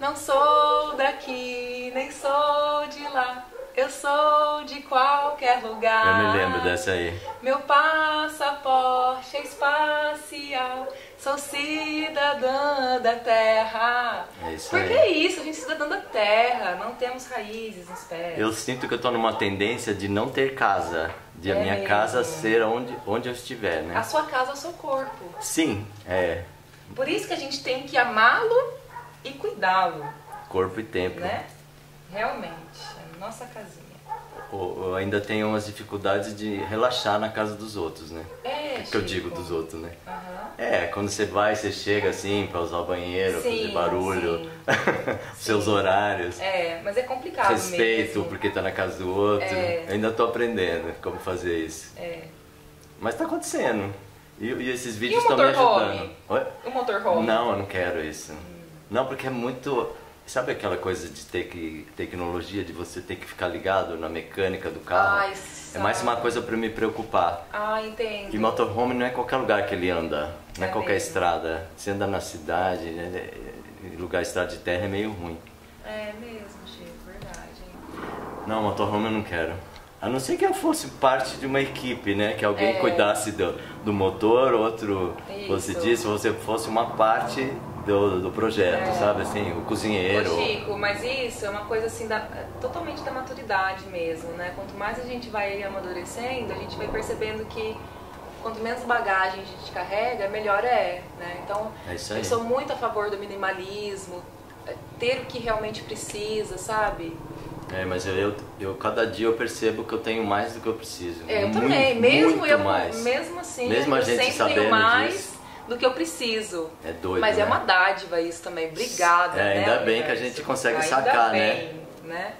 Não sou daqui, nem sou de lá. Eu sou de qualquer lugar. Eu me lembro dessa aí. Meu passaporte é espacial. Sou cidadã da terra. É isso Porque aí. é isso, a gente é cidadã da terra, não temos raízes nos pés. Eu sinto que eu tô numa tendência de não ter casa. De a É minha mesmo. casa ser onde, onde eu estiver, né? A sua casa é o seu corpo. Sim, é. Por isso que a gente tem que amá-lo e cuidá-lo, Corpo e tempo. né? Realmente, é a nossa casinha. Eu eu ainda tenho umas dificuldades de relaxar na casa dos outros, né? É, O que eu digo dos outros, né? Aham. É, quando você vai, você chega assim pra usar o banheiro, Sim, fazer barulho, sim. seus horários, É, mas é complicado respeito mesmo. porque tá na casa do outro. É. Eu ainda tô aprendendo como fazer isso. É. Mas tá acontecendo. E, e esses vídeos estão me ajudando. Oi? O motorhome? Não, eu não quero isso. Não, porque é muito. Sabe aquela coisa de ter que, tecnologia, de você ter que ficar ligado na mecânica do carro? Ai, é mais uma coisa pra me preocupar. Ah, entendo. E motorhome não é qualquer lugar que ele anda, não é, É qualquer mesmo. estrada. Você anda na cidade, né, lugar estrada de terra é meio ruim. É mesmo, Chico, verdade. hein? Não, motorhome eu não quero. A não ser que eu fosse parte de uma equipe, né? Que alguém É. cuidasse do, do motor, outro Isso. disso, você fosse uma parte do, do projeto, É. sabe? Assim, o cozinheiro. Ô, Chico, mas isso é uma coisa assim, da, totalmente da maturidade mesmo, né? Quanto mais a gente vai amadurecendo, a gente vai percebendo que quanto menos bagagem a gente carrega, melhor é, né? Então, É eu sou muito a favor do minimalismo, é, ter o que realmente precisa, sabe? É, mas eu, eu, eu- cada dia eu percebo que eu tenho mais do que eu preciso. É, eu Muito, também, mesmo muito eu, mais. mesmo assim, Mesmo a eu gente sabendo tenho mais disso. Do que eu preciso. É doido, Mas é né? uma dádiva isso também. Obrigada, É, né? ainda bem que a universo? gente consegue Ainda sacar, né? bem, né?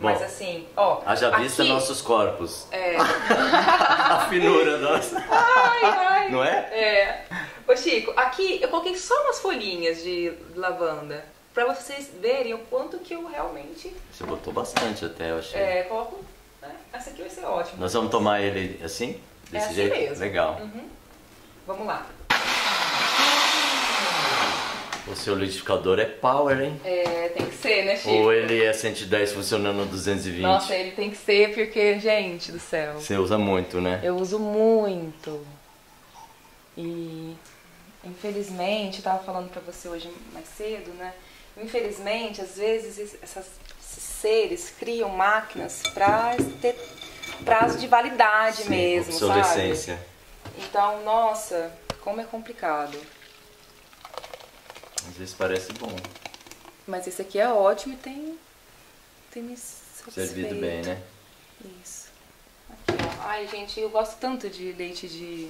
Bom, Mas assim, ó. Haja vista aqui- nossos corpos. É. A finura nossa. Ai, ai. Não é? É. Ô Chico, aqui eu coloquei só umas folhinhas de lavanda. Pra vocês verem o quanto que eu realmente Você botou bastante até, eu achei. é, coloco. Né? Essa aqui vai ser ótima. Nós vamos tomar ele assim? É Desse assim jeito? mesmo. Legal. Uhum. Vamos lá. O seu liquidificador é power, hein? É, tem que ser, né, Chico? Ou ele é 110 funcionando no 220? Nossa, ele tem que ser porque, gente do céu. Você usa muito, né? Eu uso muito. E infelizmente, eu tava falando pra você hoje mais cedo, né? Infelizmente, às vezes es- essas, esses seres criam máquinas pra ter prazo de validade Sim, mesmo, sabe? Então, nossa, como é complicado. Às vezes parece bom. Mas esse aqui é ótimo e tem, tem me Servido satisfeito. bem, né? Isso. Aqui, ó. Ai, gente, eu gosto tanto de leite de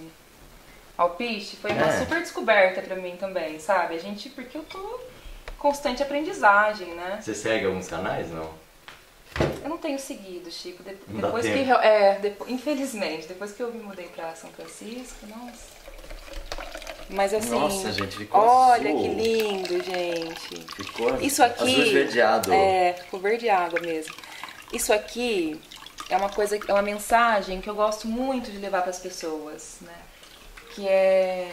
alpiste. Foi uma É. super descoberta pra mim também, sabe? A gente, porque eu tô em constante aprendizagem, né? Você segue alguns canais, não? Eu não tenho seguido, Chico. De- depois que é, infelizmente, depois que eu me mudei pra São Francisco, nossa. Mas assim, Nossa, gente, ficou olha azul. que lindo, gente. Ficou Isso aqui. azul. É, ficou verde água mesmo. Isso aqui é uma coisa, é uma mensagem que eu gosto muito de levar para as pessoas, né? Que é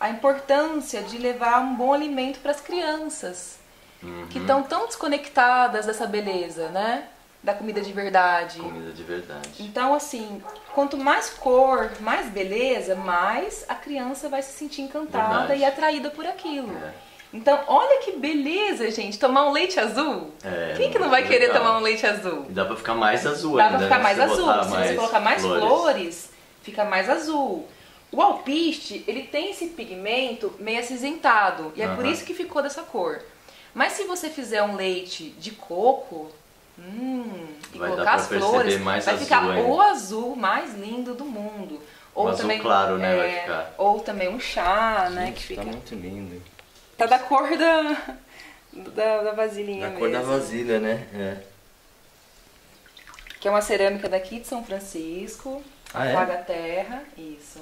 a importância de levar um bom alimento para as crianças Uhum. que estão tão desconectadas dessa beleza, né? Da comida de verdade. Comida de verdade. Então, assim, quanto mais cor, mais beleza, mais a criança vai se sentir encantada Verdade. e atraída por aquilo. É. Então, olha que beleza, gente, tomar um leite azul. É, Quem que não vai muito querer legal. tomar um leite azul? E dá pra ficar mais azul Dá ainda, pra ficar né? mais Se azul. botar Se você colocar mais flores. fica mais azul. O alpiste, ele tem esse pigmento meio acinzentado. E é por isso que ficou dessa cor. Mas se você fizer um leite de coco, hum, e Vai colocar as flores, vai azul ficar ainda. o azul mais lindo do mundo. Ou Um também, claro, né, vai é, ficar. Ou também um chá, né, que Gente, fica... Tá muito lindo. Tá da cor da, da, da vasilhinha Da cor da mesmo. vasilha, né? É. Que é uma cerâmica daqui de São Francisco. Ah, é? Afaga Terra. Isso.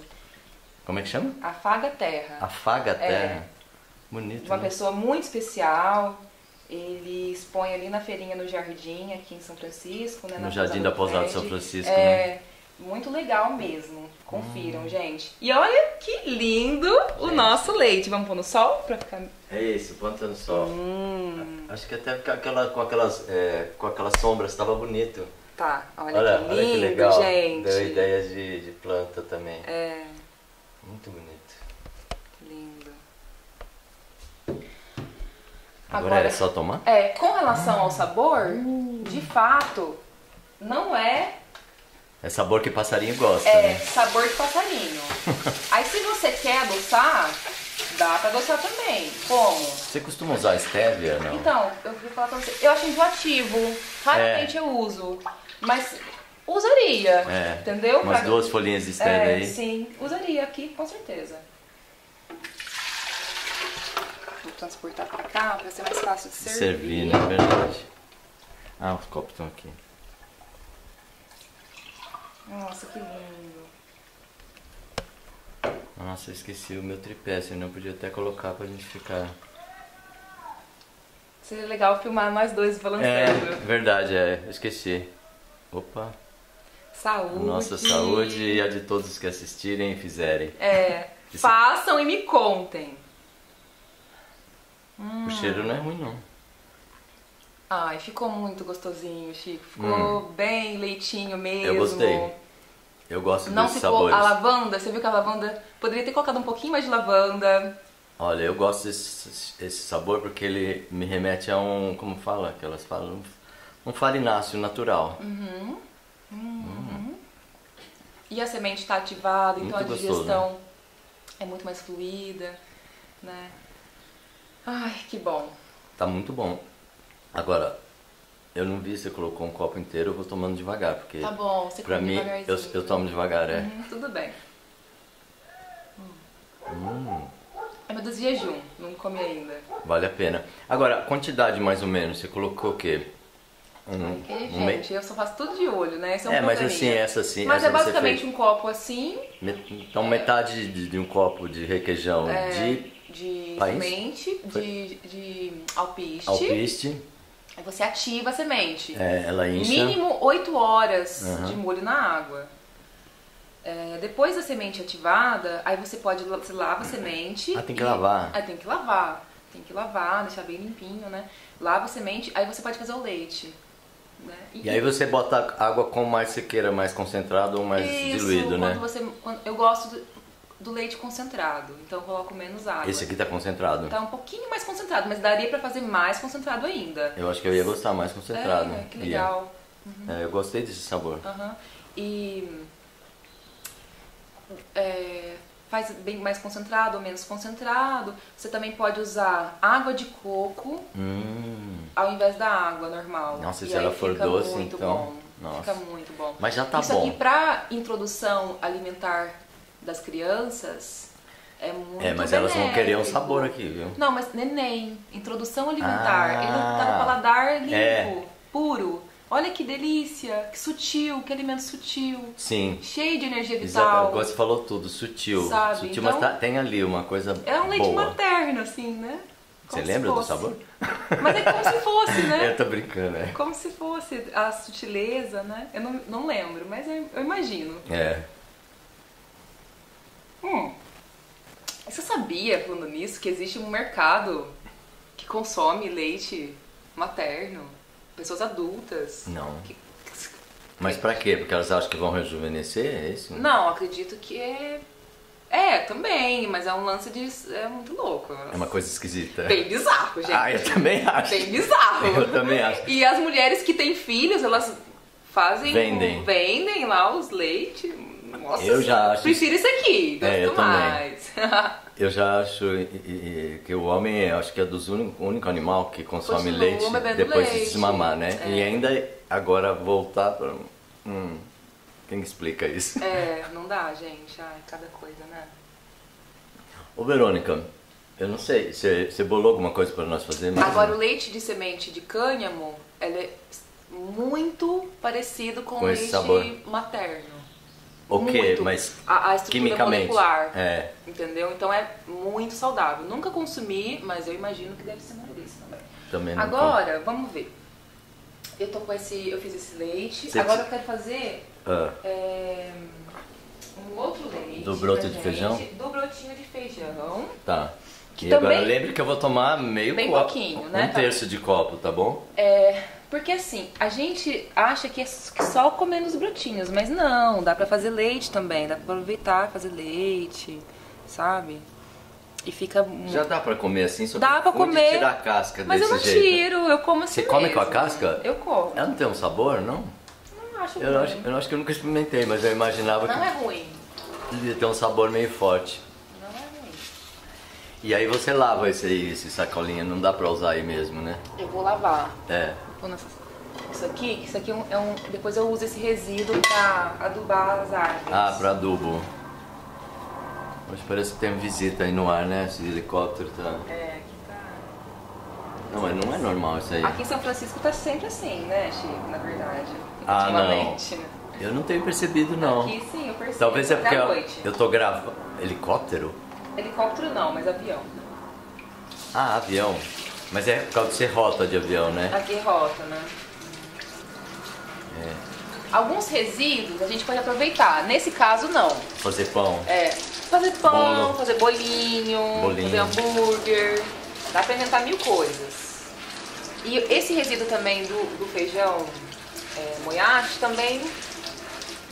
Como é que chama? Afaga Terra. Afaga a terra. Bonito, De uma né? pessoa muito especial. Ele expõe ali na feirinha no Jardim, aqui em São Francisco. Né, No Jardim da Pousada do São. Francisco, é, né? Muito legal mesmo. Confiram, Hum. gente. E olha que lindo o Gente. nosso leite. Vamos pôr no sol pra ficar... É esse, planta no sol. Hum, Acho que até ficar aquela, com aquelas, é, com aquelas sombras tava bonito. tá, olha, Olha, que olha lindo, que legal. gente. Deu ideias de, de planta também. É... Muito bonito. Agora, é só tomar? É, com relação ao sabor, de fato, não é É sabor que passarinho gosta, É, né? sabor de passarinho. Aí se você quer adoçar, dá pra adoçar também. Como? Você costuma usar stevia, não? Então, eu vou falar pra você. Eu acho enjoativo. Raramente eu uso. Mas usaria. É, Entendeu? Umas Pra- duas folhinhas de stevia é, aí. Sim, usaria aqui, com certeza. Vou transportar pra cá pra ser mais fácil de servir. Servir, né? Verdade. Ah, os copos estão aqui. Nossa, que lindo. Nossa, eu esqueci o meu tripé, senão eu podia até colocar pra gente ficar. Seria legal filmar nós dois É, balançando. verdade, é. Eu esqueci. Opa. Saúde. Nossa saúde e a de todos que assistirem e fizerem. É. Façam e me contem. O cheiro não é ruim, não. Ai, ficou muito gostosinho, Chico. Ficou bem leitinho mesmo. Hum. Eu gostei. Eu gosto Não desses ficou sabores. a lavanda. Você viu que a lavanda poderia ter colocado um pouquinho mais de lavanda. Olha, eu gosto desse esse sabor porque ele me remete a um, como fala, que elas falam, um farináceo natural. E a semente está ativada, então Muito a gostoso, digestão é muito mais fluida, né? Ai, que bom. Tá muito bom. Agora, eu não vi você colocou um copo inteiro, eu vou tomando devagar, porque Tá bom, você pra mim, eu, eu tomo devagar, é. Hum, tudo bem. Hum, É meu do jejum, não comi ainda. vale a pena. Agora, quantidade mais ou menos, você colocou o quê? Um, Porque, um me- eu só faço tudo de olho, né? Esse é um É, mas assim, essa sim, Mas essa é basicamente um copo assim, Me- Então metade de, de um copo de requeijão é, de de país? semente, de, de alpiste. alpiste, Aí você ativa a semente. é, ela incha. Mínimo 8 horas Aham. de molho na água. É, depois da semente ativada, aí você pode você lava a semente. Ah, tem que e- lavar. Aí tem que lavar. Tem que lavar, deixar bem limpinho, né? Lava a semente, aí você pode fazer o leite. Né? E aí você bota água com mais você queira, mais concentrado ou mais Isso, diluído, né? você. quando- eu gosto do, leite concentrado, então eu coloco menos água. Esse aqui tá concentrado. Tá um pouquinho mais concentrado, mas daria pra fazer mais concentrado ainda. Eu acho que eu ia gostar mais concentrado. É, que legal. É, eu gostei desse sabor. Aham. E é, faz bem mais concentrado ou menos concentrado. Você também pode usar água de coco Hum. ao invés da água normal. Nossa, E se ela for doce, então, Bom. nossa. Fica muito bom. Mas já tá Isso bom. aqui pra introdução alimentar das crianças é muito É, mas elas vão querer um benéfico. sabor aqui, viu? Não, mas neném, introdução alimentar. Ah, Ele tá no paladar limpo, é. puro. Olha que delícia, que sutil, que alimento sutil. Sim. Cheio de energia Exato. vital. Agora você falou tudo, sutil. Sabe, Sutil, então- mas tá- tem ali uma coisa É um leite boa. materno, assim, né? Você Como se lembra do fosse. sabor? Mas é como se fosse, né? Eu tô brincando, é. Como se fosse a sutileza, né? Eu não, não lembro, mas eu, eu imagino. É. Hum. Você sabia, falando nisso, que existe um mercado que consome leite materno? Pessoas adultas. Não. Que- Mas pra quê? Porque elas acham que vão rejuvenescer? É isso? Não, acredito que é. É, também, mas é um lance de. É muito louco. É uma coisa esquisita. Bem bizarro, gente. Ah, eu também acho. Bem bizarro. Eu também acho. E as mulheres que têm filhos, elas fazem. Vendem. vendem lá os leites. Nossa, Eu já acho Prefiro isso aqui, gosto É, eu também. mais. Eu já acho que o homem, acho que é dos único, único animal que consome Continua leite depois de leite. desmamar, né? É. E ainda agora voltar para... Hum, quem explica isso? é, não dá, gente. Ai, cada coisa, né? Ô Verônica, eu não sei, você, você bolou alguma coisa para nós fazermos? Agora, o leite de semente de cânhamo, ele é muito parecido com, Com leite sabor. materno. O quê? Mas a, a estrutura quimicamente? molecular. É. Entendeu? Então é muito saudável. Nunca consumi, mas eu imagino que deve ser uma delícia também. Também não Agora, vamos ver. Eu tô com esse. Eu fiz esse leite. Você Agora eu quero fazer Ah, é, um outro leite. Do broto de gente. feijão? Do brotinho de feijão. tá. Que E agora também- lembre que eu vou tomar meio Bem copo, pouquinho, um né? Tá. terço de copo, tá bom? É, porque assim, a gente acha que é só comendo os brotinhos, mas não, dá pra fazer leite também, dá pra aproveitar fazer leite, sabe? E fica Já dá pra comer assim? Só Dá pra comer. tirar a casca Mas eu não jeito. tiro, eu como assim Você come mesmo. com a casca? Eu como. Ela não tem um sabor, não? Não acho Eu ruim. acho, eu acho que eu nunca experimentei, mas eu imaginava Não que é ruim. devia ter um sabor meio forte. Não é ruim. E aí você lava esse esse sacolinha, não dá pra usar aí mesmo, né? Eu vou lavar. É. Pôr nessa- Isso aqui, isso aqui é um, é um- Depois eu uso esse resíduo pra adubar as árvores. Ah, pra adubo. Hoje parece que tem visita aí no ar, né? Esse helicóptero tá. É, aqui tá. Não, mas não é normal isso aí. Aqui em São Francisco tá sempre assim, né, Chico? Na verdade. Ah, não. ultimamente. né? Eu não tenho percebido, não. Aqui sim, eu percebo. Talvez é porque eu, eu tô gravando. Helicóptero? Helicóptero não, mas avião. Ah, avião. Mas é por causa de ser rota de avião, né? Aqui rota, né? É. Alguns resíduos a gente pode aproveitar. Nesse caso, não. Fazer pão. É, fazer pão, Bolo. fazer bolinho, Bolinho. fazer hambúrguer. Dá pra inventar mil coisas. E esse resíduo também do, do feijão é, também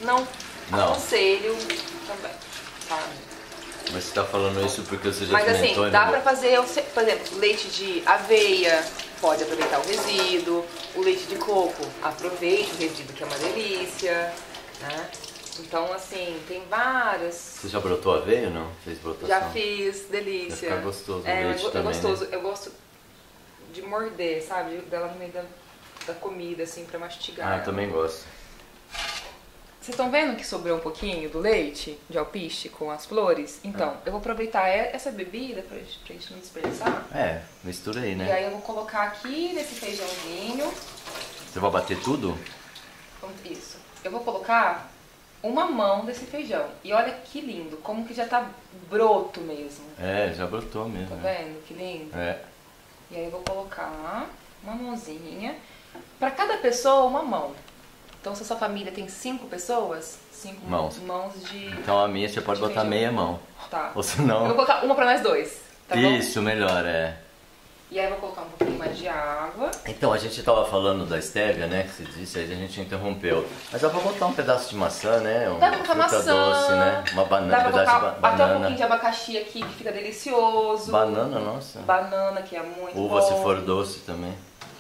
não, Não. aconselho também. tá? Mas você tá falando isso porque você já Mas assim, experimentou, dá né? pra fazer, por exemplo, leite de aveia, pode aproveitar o resíduo. O leite de coco, aproveite o resíduo, que é uma delícia. Né? Então, assim, tem várias. Você já brotou aveia ou não? Fez brotação? Já fiz, delícia. Deve ficar gostoso o é, leite é também, né? gostoso. Eu gosto de morder, sabe? Dela no meio da, da comida, assim, pra mastigar. Ah, eu também gosto. Vocês estão vendo que sobrou um pouquinho do leite de alpiste com as flores? Então, Ah. eu vou aproveitar e- essa bebida pra, gente- pra gente não desperdiçar. É, mistura aí, E né? aí eu vou colocar aqui nesse feijãozinho. Você vai bater tudo? Isso. Eu vou colocar uma mão desse feijão. E olha que lindo, como que já tá broto mesmo. É, já brotou Tá mesmo. né? vendo? Que lindo. É. E aí eu vou colocar uma mãozinha. Pra cada pessoa, uma mão. Então, se a sua família tem cinco pessoas, cinco Mãos. mãos de. Então a minha você pode De botar meia mão. Tá. Ou Eu vou senão. colocar uma pra nós dois. Tá bom? Isso, melhor, é. E aí eu vou colocar um pouquinho mais de água. Então, a gente tava falando da estévia, né? Que você disse, aí a gente interrompeu. Mas dá pra botar um pedaço de maçã, né? Um Dá pra colocar maçã. doce, né? Uma banana, Dá um pedaço colocar de ba até um pouquinho banana. de abacaxi aqui que fica delicioso. Banana, nossa. Banana, que é muito Uva bom. se for doce também.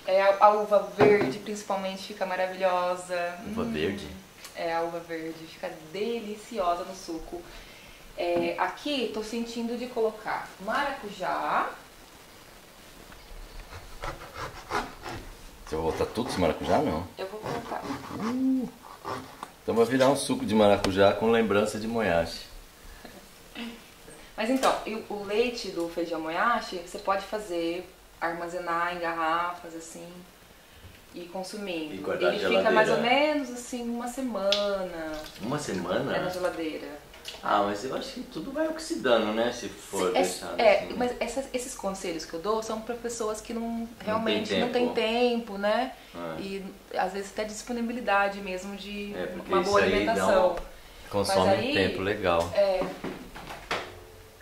É, a, a uva verde, principalmente, fica maravilhosa. Uva verde. É, a uva verde fica deliciosa no suco. É, aqui, tô sentindo de colocar maracujá. Você vai botar tudo esse maracujá, não? Eu vou colocar. Então vai virar um suco de maracujá com lembrança de moyashi. Mas então, o o leite do feijão moyashi, você pode fazer, armazenar em garrafas, assim, e consumindo. E guardar Ele na fica mais ou menos, assim, uma semana Uma é, na semana? geladeira. Ah, mas eu acho que tudo vai oxidando, né? Se for É, deixado é, assim. mas essas- esses conselhos que eu dou são para pessoas que não realmente não tempo. tem tempo, né? É. E às vezes até disponibilidade mesmo de É, porque uma isso boa aí dá alimentação. Consome Mas aí- tempo, legal. É,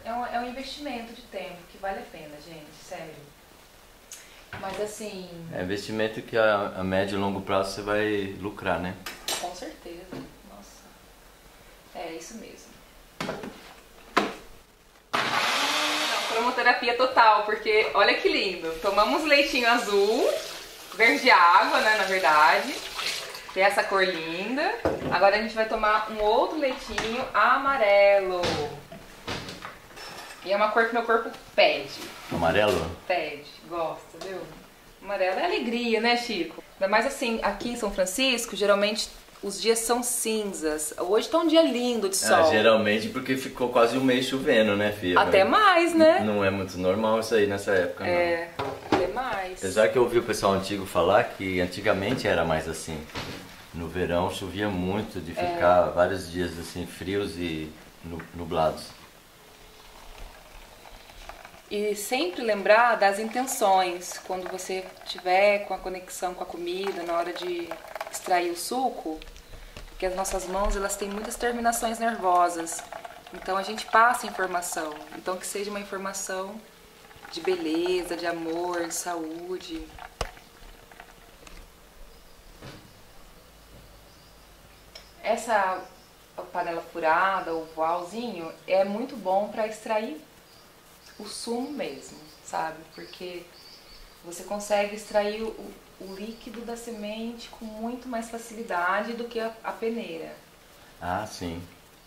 é, um, é um investimento de tempo que vale a pena, gente, sério. Mas assim, É investimento que a, a médio e longo prazo você vai lucrar, né? com certeza. Nossa. É isso mesmo. Não, cromoterapia total, porque olha que lindo. Tomamos leitinho azul, verde água, né, na verdade. Tem essa cor linda. Agora a gente vai tomar um outro leitinho amarelo. E é uma cor que meu corpo pede. Amarelo? Pede, gosta, viu? Amarelo é alegria, né, Chico? Ainda mais assim, aqui em São Francisco, geralmente os dias são cinzas. Hoje tá um dia lindo de sol. Ah, geralmente porque ficou quase um mês chovendo, né, filha? Até Mas mais, né? Não é muito normal isso aí nessa época, não. É, até mais. Apesar que eu ouvi o pessoal antigo falar que antigamente era mais assim. No verão chovia muito, de É. ficar vários dias assim frios e nu- nublados. E sempre lembrar das intenções quando você tiver com a conexão com a comida, na hora de extrair o suco, porque as nossas mãos elas têm muitas terminações nervosas. Então a gente passa informação. Então que seja uma informação de beleza, de amor, de saúde. Essa panela furada, o voalzinho, é muito bom para extrair o sumo mesmo, sabe? Porque você consegue extrair o, o líquido da semente com muito mais facilidade do que a, a peneira. Ah, sim.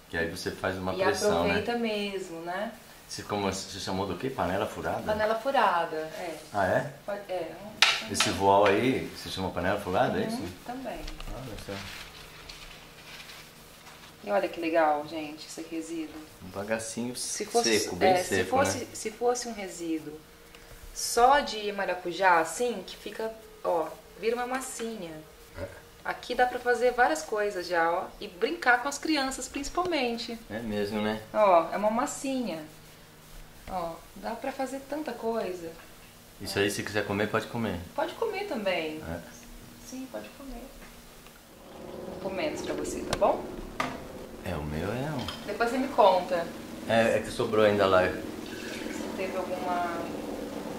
Que aí você faz uma e pressão, né? aproveita mesmo, né? Você, como você chamou do quê? Panela furada? Panela furada, é. Ah, é? É Esse voal aí se chama panela furada, é isso? Uhum, também. Olha só. E olha que legal, gente, esse resíduo. Um bagacinho Se fosse, seco, bem é, seco, se fosse, né? se fosse um resíduo só de maracujá, assim, que fica, ó, vira uma massinha. É. Aqui dá pra fazer várias coisas já, ó, e brincar com as crianças principalmente. É mesmo, né? Ó, é uma massinha. Ó, dá pra fazer tanta coisa. Isso aí, se quiser comer, pode comer. Pode comer também. É. Sim, pode comer. Vou menos pra você, tá bom? É, o meu é um. Depois você me conta É, é que sobrou ainda lá. se teve alguma.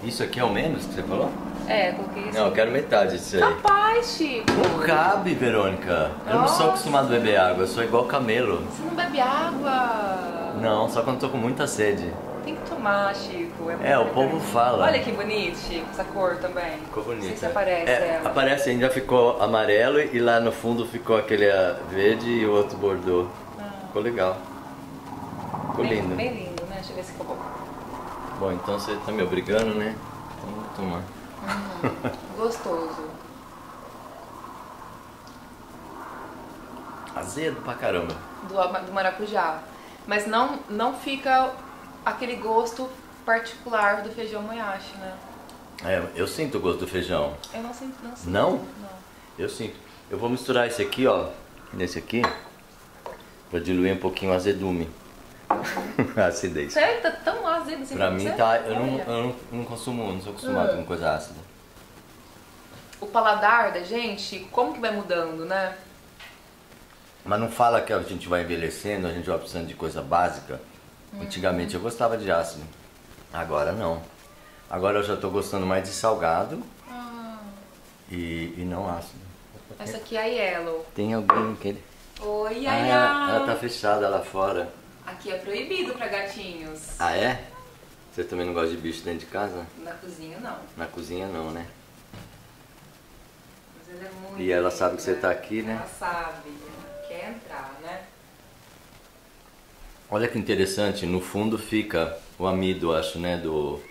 Isso aqui é o menos que você falou? É, coloquei isso. Não, eu quero metade disso aí. Capaz, Chico! Não cabe, Verônica. Eu não sou acostumado a beber água, eu sou igual camelo. Você não bebe água! Não, só quando tô com muita sede. Tem que tomar, Chico. muito É, o povo fala. Olha que bonito, Chico, essa cor também. Ficou Não sei bonito. se aparece É, ela. aparece, ainda ficou amarelo e lá no fundo ficou aquele ah, verde e o outro bordô. Ficou legal. Ficou bem, lindo. Bem lindo, né? Deixa eu ver se ficou bom. Bom, então você tá me obrigando, né? Então vou tomar. Gostoso. Azedo pra caramba. Do, do maracujá. Mas não, não fica aquele gosto particular do feijão moyashi, né? É, eu sinto o gosto do feijão. Eu não sinto. Não? Sinto, Não? não. Eu sinto. Eu vou misturar esse aqui, ó, nesse aqui, pra diluir um pouquinho o azedume. A acidez. Sério? Tá tão azedo assim Pra pra mim você? tá. Eu não, eu não, não consumo, não sou acostumado Hum. com coisa ácida. O paladar da gente, como que vai mudando, né? Mas não fala que a gente vai envelhecendo, a gente vai precisando de coisa básica. Antigamente eu gostava de ácido. Agora não. Agora eu já tô gostando mais de salgado Ah, e, e não ácido. essa aqui é a Yellow. Tem alguém que ele. Oi, Ah, Yaya. ela, ela tá fechada lá fora. Aqui é proibido pra gatinhos. Ah é? Você também não gosta de bicho dentro de casa? Na cozinha, não. Na cozinha não, né? Mas ela é muito E ela sabe que você tá aqui, né? Ela sabe. ela Quer entrar, né? Olha que interessante, no fundo fica o amido, acho, né? Do.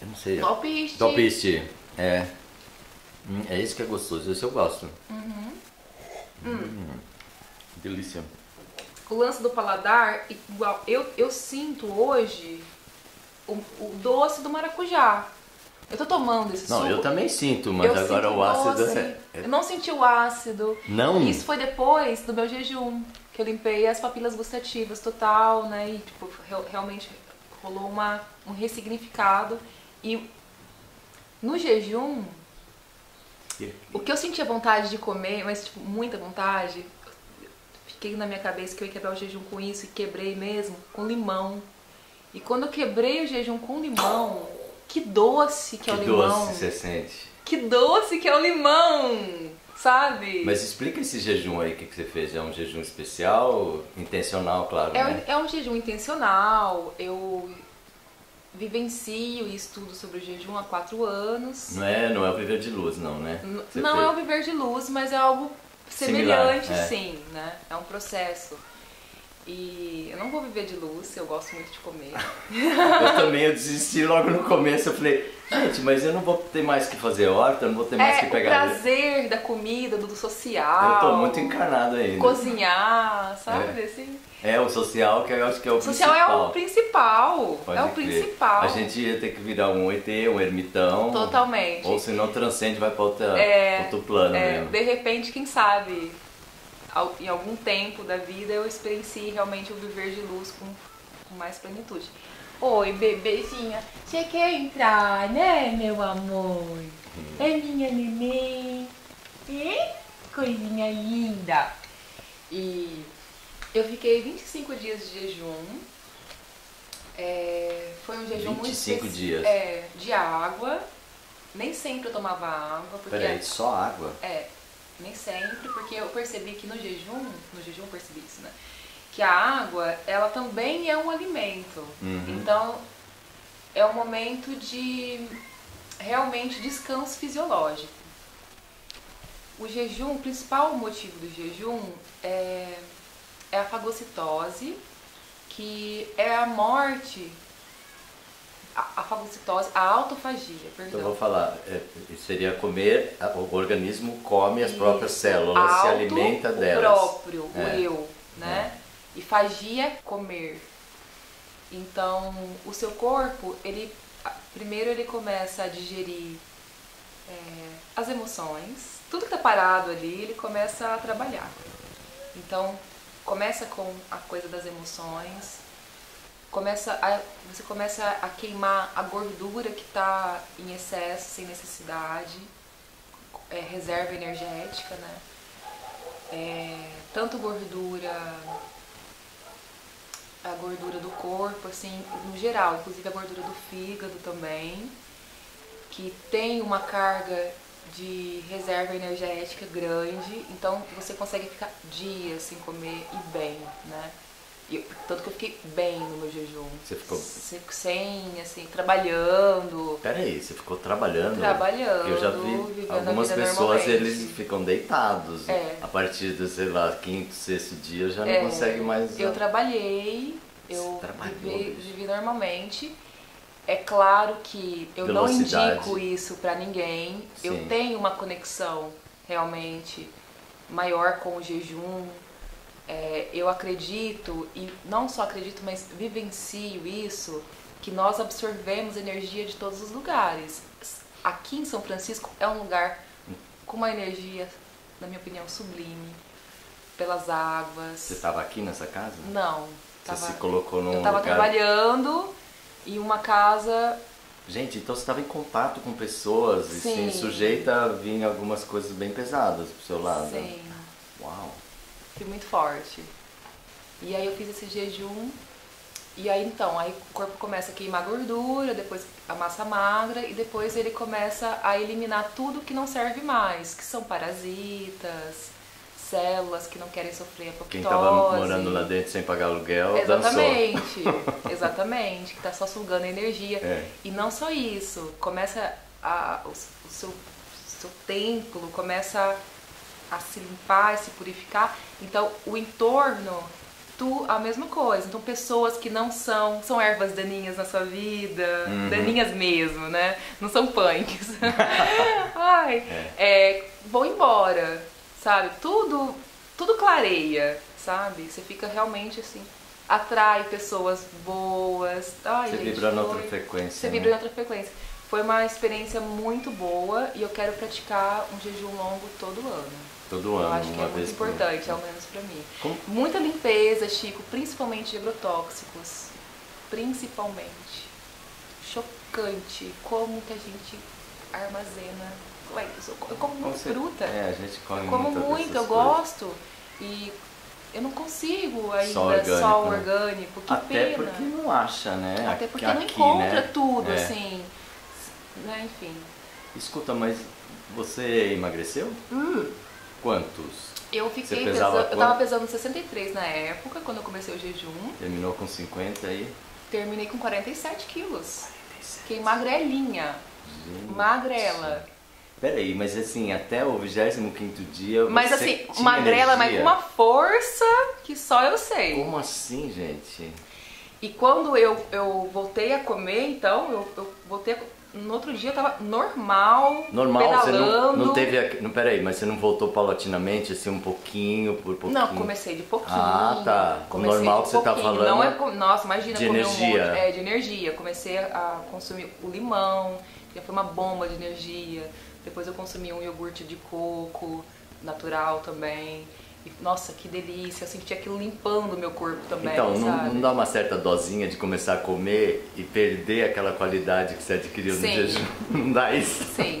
Eu não sei. Topiste. Topiste. É. Hum, é isso que é gostoso, isso eu gosto. Hum, Delícia. O lance do paladar, igual eu, eu sinto hoje o, o doce do maracujá. Eu tô tomando esse Não, suco. eu também sinto, mas eu agora sinto o ácido doce. é. Eu não senti o ácido. Não? Isso foi depois do meu jejum, que eu limpei as papilas gustativas total, né? E tipo, re- realmente rolou uma, um ressignificado. E no jejum, o que eu sentia vontade de comer, mas tipo, muita vontade, fiquei na minha cabeça que eu ia quebrar o jejum com isso e quebrei mesmo, com limão. E quando eu quebrei o jejum com limão, que doce que, Que é o limão. doce você sente. Que doce que é o limão, sabe? Mas explica esse jejum aí, o que, que você fez? É um jejum especial, intencional, claro, É, né? é um jejum intencional, eu vivencio e estudo sobre o jejum há quatro anos. Não é, não é o viver de luz, não, né? Você Não fez. é o viver de luz, mas é algo Similar, semelhante, é. sim, né? É um processo. E eu não vou viver de luz, eu gosto muito de comer. Eu também eu desisti logo no começo. Eu falei, gente, mas eu não vou ter mais que fazer horta, eu não vou ter mais é que o pegar. prazer da comida, do, do social. Eu tô muito encarnado ainda. Cozinhar, sabe? Assim. É, o social que eu acho que é o O social é principal. o principal. Pode é o crer. principal. A gente ia ter que virar um ET, um ermitão. Totalmente. Ou se não transcende, vai para outra, É, outro plano É, mesmo. de repente, quem sabe, em algum tempo da vida eu experienciei realmente o viver de luz com, com mais plenitude. Oi, bebezinha, você quer entrar, né, meu amor? É minha neném. É? Coisinha linda. E eu fiquei 25 dias de jejum. É, foi um jejum muito 25 especi- dias. É, de água. Nem sempre eu tomava água, porque Peraí, só água? é, nem sempre, porque eu percebi que no jejum, no jejum eu percebi isso, né? Que a água, ela também é um alimento. Uhum. Então, é um momento de realmente descanso fisiológico. O jejum, o principal motivo do jejum é, é a fagocitose, que é a morte, a, fagocitose, a autofagia, perdão. Então eu vou falar, é, seria comer, o organismo come as Isso. próprias células, se alimenta o delas. próprio, É. o eu, né? E fagia é comer. Então, o seu corpo, ele primeiro ele começa a digerir é, as emoções, tudo que tá parado ali, ele começa a trabalhar. Então, começa com a coisa das emoções, começa a, você começa a queimar a gordura que está em excesso, sem necessidade, é, reserva energética, né? É, tanto gordura, a gordura do corpo, assim, no geral, inclusive a gordura do fígado também, que tem uma carga de reserva energética grande, então você consegue ficar dias sem comer e bem, né? Eu- tanto que eu fiquei bem no meu jejum. Você ficou- Se- Sem, assim, trabalhando, Peraí, você ficou trabalhando? Trabalhando, Eu já vi algumas pessoas, eles ficam deitados. É. A partir do, sei lá, quinto, sexto dia já não É, consegue mais. Eu trabalhei, eu vivi, vivi normalmente. É claro que eu não Velocidade. indico isso pra ninguém. Eu Sim. tenho uma conexão realmente maior com o jejum. É, eu acredito, e não só acredito, mas vivencio isso, que nós absorvemos energia de todos os lugares. Aqui em São Francisco é um lugar com uma energia, na minha opinião, sublime. Pelas águas. Você estava aqui nessa casa? Não. Você tava- se colocou num eu tava lugar. trabalhando em uma casa. Gente, então você estava em contato com pessoas e Sim. sim, sujeita a vir algumas coisas bem pesadas pro seu lado. Sim, Uau. Fui muito forte. E aí eu fiz esse jejum. E aí então, aí o corpo começa a queimar gordura, depois a massa magra e depois ele começa a eliminar tudo que não serve mais, que são parasitas, células que não querem sofrer apoptose. Quem tava morando lá dentro sem pagar aluguel dançou. Exatamente, exatamente, que tá só sugando energia. É. E não só isso, começa a, o, o seu, seu templo começa a se limpar, a se purificar. Então o entorno, tu, a mesma coisa. Então pessoas que não são, são ervas daninhas na sua vida, Uhum. daninhas mesmo, né? Não são punks. Ai, é, vão embora, sabe? Tudo, tudo clareia, sabe? Você fica realmente assim, atrai pessoas boas. Ai, Você gente, vibra foi- outra frequência. Você né? vibra em outra frequência. Foi uma experiência muito boa e eu quero praticar um jejum longo todo ano. Todo eu ano, acho que é muito por importante, ao menos pra mim. Como- Muita limpeza, Chico, principalmente de agrotóxicos. Principalmente. Chocante como que a gente armazena. Ué, eu eu como muito você- fruta. É, a gente come Eu como muito, eu coisas. gosto. E eu não consigo ainda Só só orgânico, né? orgânico. Que Até pena. porque não acha, né? Até porque aqui, não encontra né? tudo, É. assim. Né, enfim. Escuta, mas você emagreceu? Quantos? Eu fiquei pesando. Eu tava pesando 63 na época, quando eu comecei o jejum. Terminou com 50 aí? Terminei com 47 quilos. Fiquei magrelinha. Gente. Magrela. Peraí, mas assim, até o 25 dia Mas assim, magrela, mas com energia? uma força que só eu sei. Como assim, gente? E quando eu, eu voltei a comer, então, eu, eu voltei a, No outro dia eu tava normal, Normal, você não, pedalando. não teve... a- Não, peraí, mas você não voltou paulatinamente, assim, um pouquinho por pouquinho? Não, comecei de pouquinho. Ah, tá. O Comecei normal de que você tá pouquinho. falando Não é, nossa, imagina de comer energia. um monte. É, de energia. Comecei a consumir o limão, que foi uma bomba de energia. Depois eu consumi um iogurte de coco, natural também. Nossa, que delícia. Eu senti aquilo limpando o meu corpo também, Então, não, não dá uma certa dosinha de começar a comer e perder aquela qualidade que você adquiriu no Sim. jejum? Não dá isso? Sim.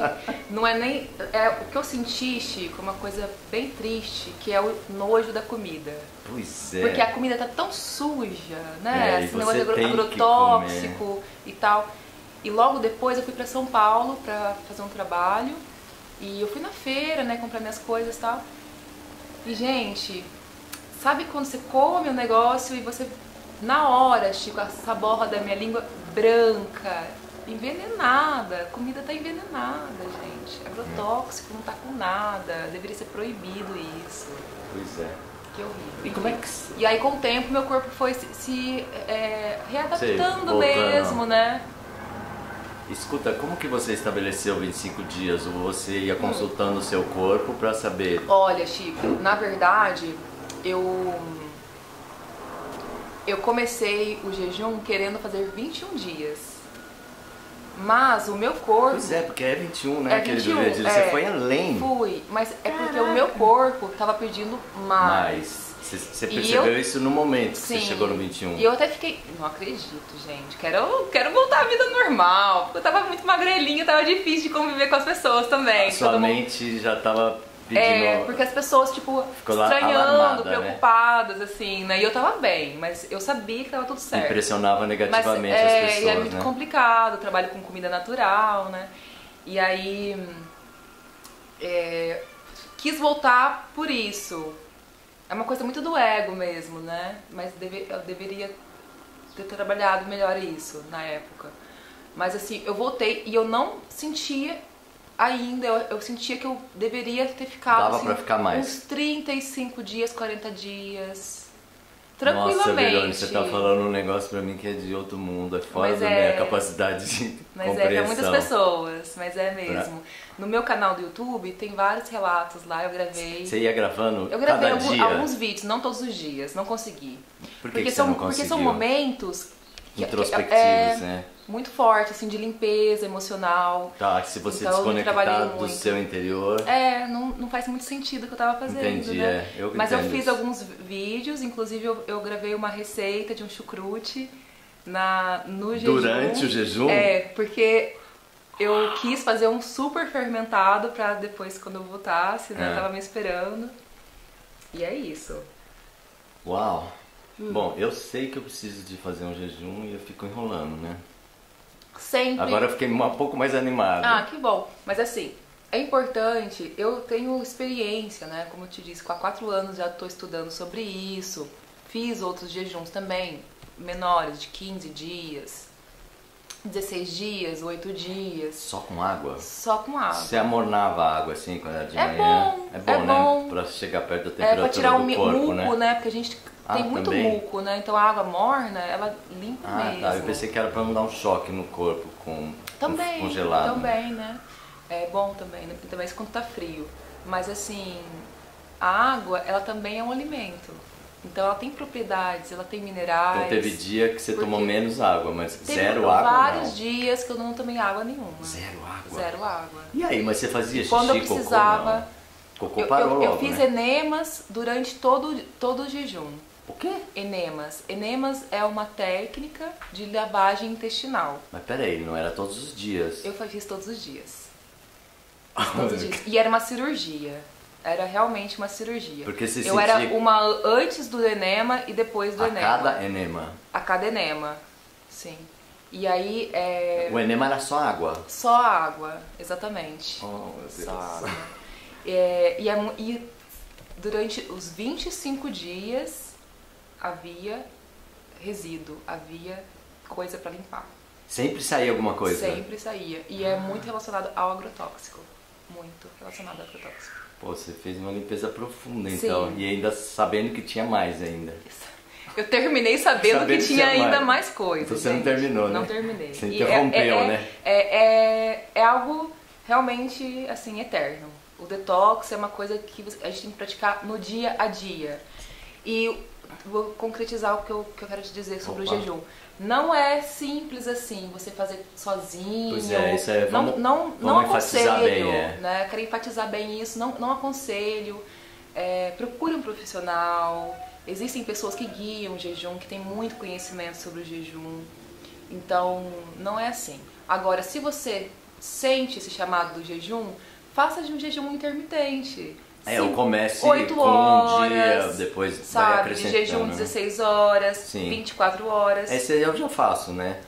Não é nem. É, o que eu senti, Chico, uma coisa bem triste, que é o nojo da comida. Pois é. Porque a comida tá tão suja, né? É, Esse negócio agrotóxico e tal. E logo depois eu fui pra São Paulo pra fazer um trabalho. E eu fui na feira, né, comprar minhas coisas e tal. E, gente, sabe quando você come o negócio e você na hora, Chico, essa borra da minha língua branca, envenenada. A comida tá envenenada, gente. É agrotóxico, não tá com nada. Deveria ser proibido isso. Pois é. Que horrível. E como é que. E aí, com o tempo, meu corpo foi se, se é, readaptando voltando. mesmo, né? Escuta, como que você estabeleceu 25 dias? Ou você ia consultando o seu corpo pra saber? Olha, Chico, na verdade, eu eu comecei o jejum querendo fazer 21 dias. Mas o meu corpo Pois é, porque é 21, né? É aquele 21, do dia. Você é. foi além. fui, mas é porque o meu corpo tava pedindo mais. Mas você, você percebeu eu- isso no momento que você chegou no 21. E eu até fiquei, não acredito, gente. Quero, quero voltar à vida normal. Porque eu tava muito magrelinha, tava difícil de conviver com as pessoas também. A sua mundo- mente já tava pedindo. É, porque as pessoas, tipo, Ficou estranhando, alarmada, né? preocupadas, assim, né? E eu tava bem, mas eu sabia que tava tudo certo. Impressionava Mas negativamente é, as e é pessoas, muito né? complicado, eu trabalho com comida natural, né? E aí é, quis voltar por isso. É uma coisa muito do ego mesmo, né? Mas deve- eu deveria ter trabalhado melhor isso na época. Mas assim, eu voltei e eu não sentia ainda, eu, eu sentia que eu deveria ter ficado Dava assim, pra ficar mais. uns 35 dias, 40 dias. Nossa, Tranquilamente. Verônica, você tá falando um negócio pra mim que é de outro mundo, é fora Mas da é- minha capacidade de Mas é compreensão. pra muitas pessoas, mas é mesmo. No meu canal do YouTube tem vários relatos lá, eu gravei. Você ia gravando Eu gravei algum- alguns vídeos, não todos os dias, não consegui. Por que, porque, que são, porque são momentos que- Introspectivos, é, né? muito fortes, assim, de limpeza emocional. Tá, que se você Então, desconectar do seu interior... É, não, não faz muito sentido o que eu tava fazendo, Entendi, né? é, eu Mas eu fiz isso. alguns vídeos, inclusive eu, eu gravei uma receita de um chucrute na, no jejum. Durante o jejum? É, porque eu quis fazer um super fermentado pra depois, quando eu voltasse, né? É. Tava me esperando. E é isso. Uau! Hum. Bom, eu sei que eu preciso de fazer um jejum e eu fico enrolando, né? Sempre. Agora eu fiquei um pouco mais animado. Ah, que bom. Mas assim, é importante, eu tenho experiência, né? Como eu te disse, com há quatro anos já estou estudando sobre isso. Fiz outros jejuns também, menores, de 15 dias, 16 dias, 8 dias, Só com água? só com água. Você amornava a água assim quando era de É manhã? bom, é bom, é né? bom. Pra chegar perto da É temperatura pra tirar o do mi- corpo, muco, né? né? Porque a gente Ah, tem muito também? muco, né? Então a água morna, ela limpa Ah, mesmo. tá. Eu pensei que era pra não dar um choque no corpo com Também, com congelado. também, né? É bom também, né? Também quando tá frio. Mas assim, a água, ela também é um alimento. Então ela tem propriedades, ela tem minerais. Então teve dia que você Porque tomou menos água, mas Teve zero água vários não. dias que eu não tomei água nenhuma. Zero água? Zero água. E aí, mas você fazia xixi, Quando eu cocô, precisava. Cocô Eu, parou eu, eu logo, fiz né? enemas durante todo, todo o jejum. O quê? Enemas. Enemas é uma técnica de lavagem intestinal. Mas peraí, não era todos os dias. Eu fiz todos os dias. Todos os dias. E era uma cirurgia. Era realmente uma cirurgia. Porque Eu era uma antes do enema e depois do A enema. cada enema. A cada enema. Sim. E aí é O enema era só água. só água, exatamente. Oh, meu Deus. Só água. É, e, é e durante os 25 dias havia resíduo, havia coisa para limpar. Sempre saía alguma coisa. Sempre saía. E é muito relacionado ao agrotóxico. Muito relacionado ao agrotóxico. Pô, você fez uma limpeza profunda Sim. então. E ainda sabendo que tinha mais ainda. Eu terminei sabendo Sabendo que que tinha tinha ainda mais. mais coisas. Então você não gente. terminou, né? Não terminei. Você é- interrompeu, é, é, né? É, é, é algo realmente assim eterno. O detox é uma coisa que a gente tem que praticar no dia a dia. E vou concretizar o que eu, que eu quero te dizer sobre Opa. o jejum. Não é simples assim, você fazer sozinho. Pois é, isso é- não, vamos- não, não vamos enfatizar aconselho, bem, é. né? Quero enfatizar bem isso, não, não aconselho. É, procure um profissional. Existem pessoas que guiam o jejum, que têm muito conhecimento sobre o jejum. Então, não é assim. Agora, se você sente esse chamado do jejum, faça de um jejum intermitente. É, eu Cinco- comece oito com um horas, dia, depois vai sabe, de acrescentando. jejum 16 horas, Sim. 24 horas. Esse aí eu já faço, né?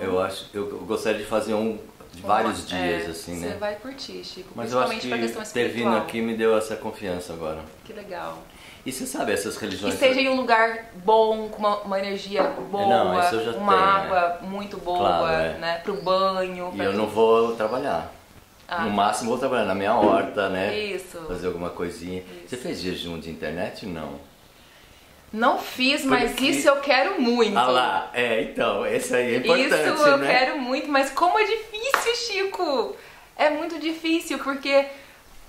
Eu acho, eu gostaria de fazer um de vários Uma- dias, é, assim, Você né? vai curtir, Chico. Mas eu acho que ter vindo aqui me deu essa confiança agora. Que legal. E você sabe, essas religiões. seja em um lugar bom, com uma, uma energia boa, Não, uma tenho, água muito boa, Claro, é. né? Pro banho. E eu tudo. não vou trabalhar. Ah. No máximo vou trabalhar na minha horta, né? Isso. Fazer alguma coisinha. Você fez jejum de internet? Não. Não fiz, mas Porque- isso eu quero muito. Ah lá, é, então, esse aí é importante, Isso eu né? quero muito, mas como é difícil, Chico! É muito difícil, porque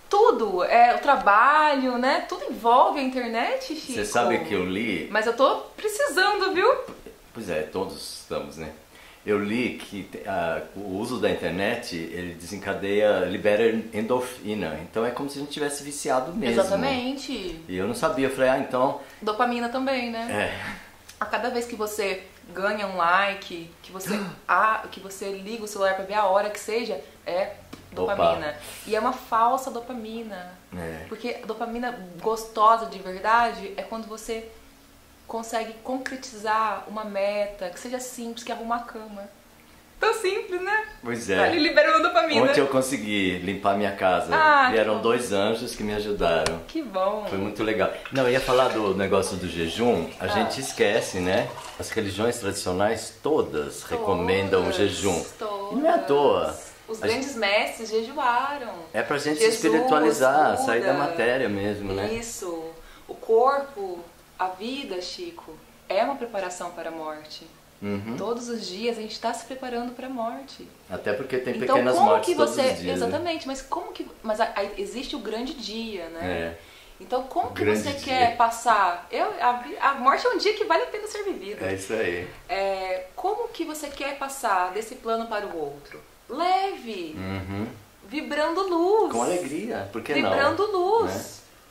tudo, é o trabalho, né? Tudo envolve a internet, Chico. Você sabe que eu li, Mas eu tô precisando, viu? pois é, todos estamos, né? Eu li que ah, o uso da internet, ele desencadeia, libera endorfina. Então é como se a gente tivesse viciado mesmo. Exatamente. E eu não sabia, eu falei, ah, então, Dopamina também, né? é, A cada vez que você ganha um like, que você, ah, que você liga o celular pra ver a hora que seja, é dopamina. E é uma falsa dopamina. é. Porque a dopamina gostosa de verdade é quando você consegue concretizar uma meta que seja simples, que é arrumar a cama. Tão simples, né? Pois Tá ali é. liberando dopamina. Ontem eu consegui limpar minha casa. Ah, e que eram bom. dois anjos que me ajudaram. Que bom. Foi muito legal. Não, eu ia falar do negócio do jejum. A Ah. gente esquece, né? As religiões tradicionais todas recomendam o Todas, jejum. Todas. E não é à toa. Os A grandes mestres jejuaram. É pra gente Jesus, se espiritualizar, sair da matéria mesmo, né? Isso. O corpo, a vida, Chico, é uma preparação para a morte. Uhum. Todos os dias a gente está se preparando para a morte. Até porque tem então pequenas como mortes que todos você, os dias. né? exatamente, mas como que, mas a- a- existe o grande dia, né? É. Então como que Grande você dia. quer passar? Eu, a, a morte é um dia que vale a pena ser vivido. É isso aí. É, como que você quer passar desse plano para o outro? Leve, Uhum. vibrando luz. Com alegria, por que não? vibrando luz, Né?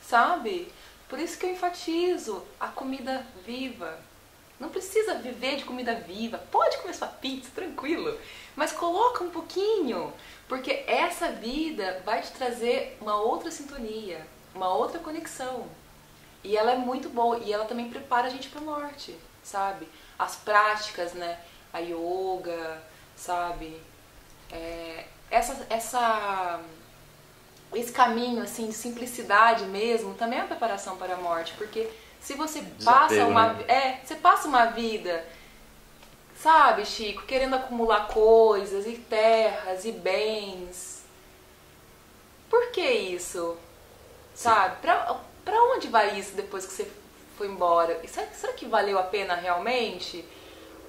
sabe? Por isso que eu enfatizo a comida viva. Não precisa viver de comida viva. Pode comer sua pizza, tranquilo. Mas coloca um pouquinho, porque essa vida vai te trazer uma outra sintonia, uma outra conexão. E ela é muito boa e ela também prepara a gente para a morte, sabe? As práticas, né? A yoga, sabe? É, essa, essa, esse caminho assim de simplicidade mesmo também é uma preparação para a morte, porque se você passa Desapego, uma né? é, você passa uma vida, sabe, Chico, querendo acumular coisas e terras e bens. Por que isso? Sabe? Pra, pra onde vai isso depois que você foi embora? E será, será que valeu a pena realmente?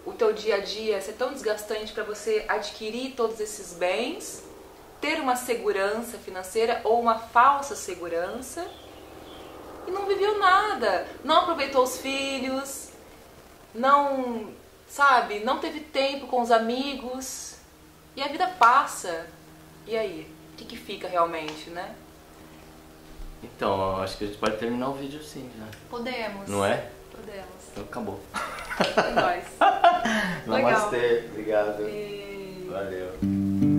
O teu dia a dia ser tão desgastante para você adquirir todos esses bens, ter uma segurança financeira ou uma falsa segurança e não viveu nada, não aproveitou os filhos, não, sabe, não teve tempo com os amigos e a vida passa. E aí, o que, que fica realmente, né? Então, acho que a gente pode terminar o vídeo sim, já. Podemos. Não é? Podemos. Então acabou. É nóis. Legal. Namastê, obrigado. E... Valeu.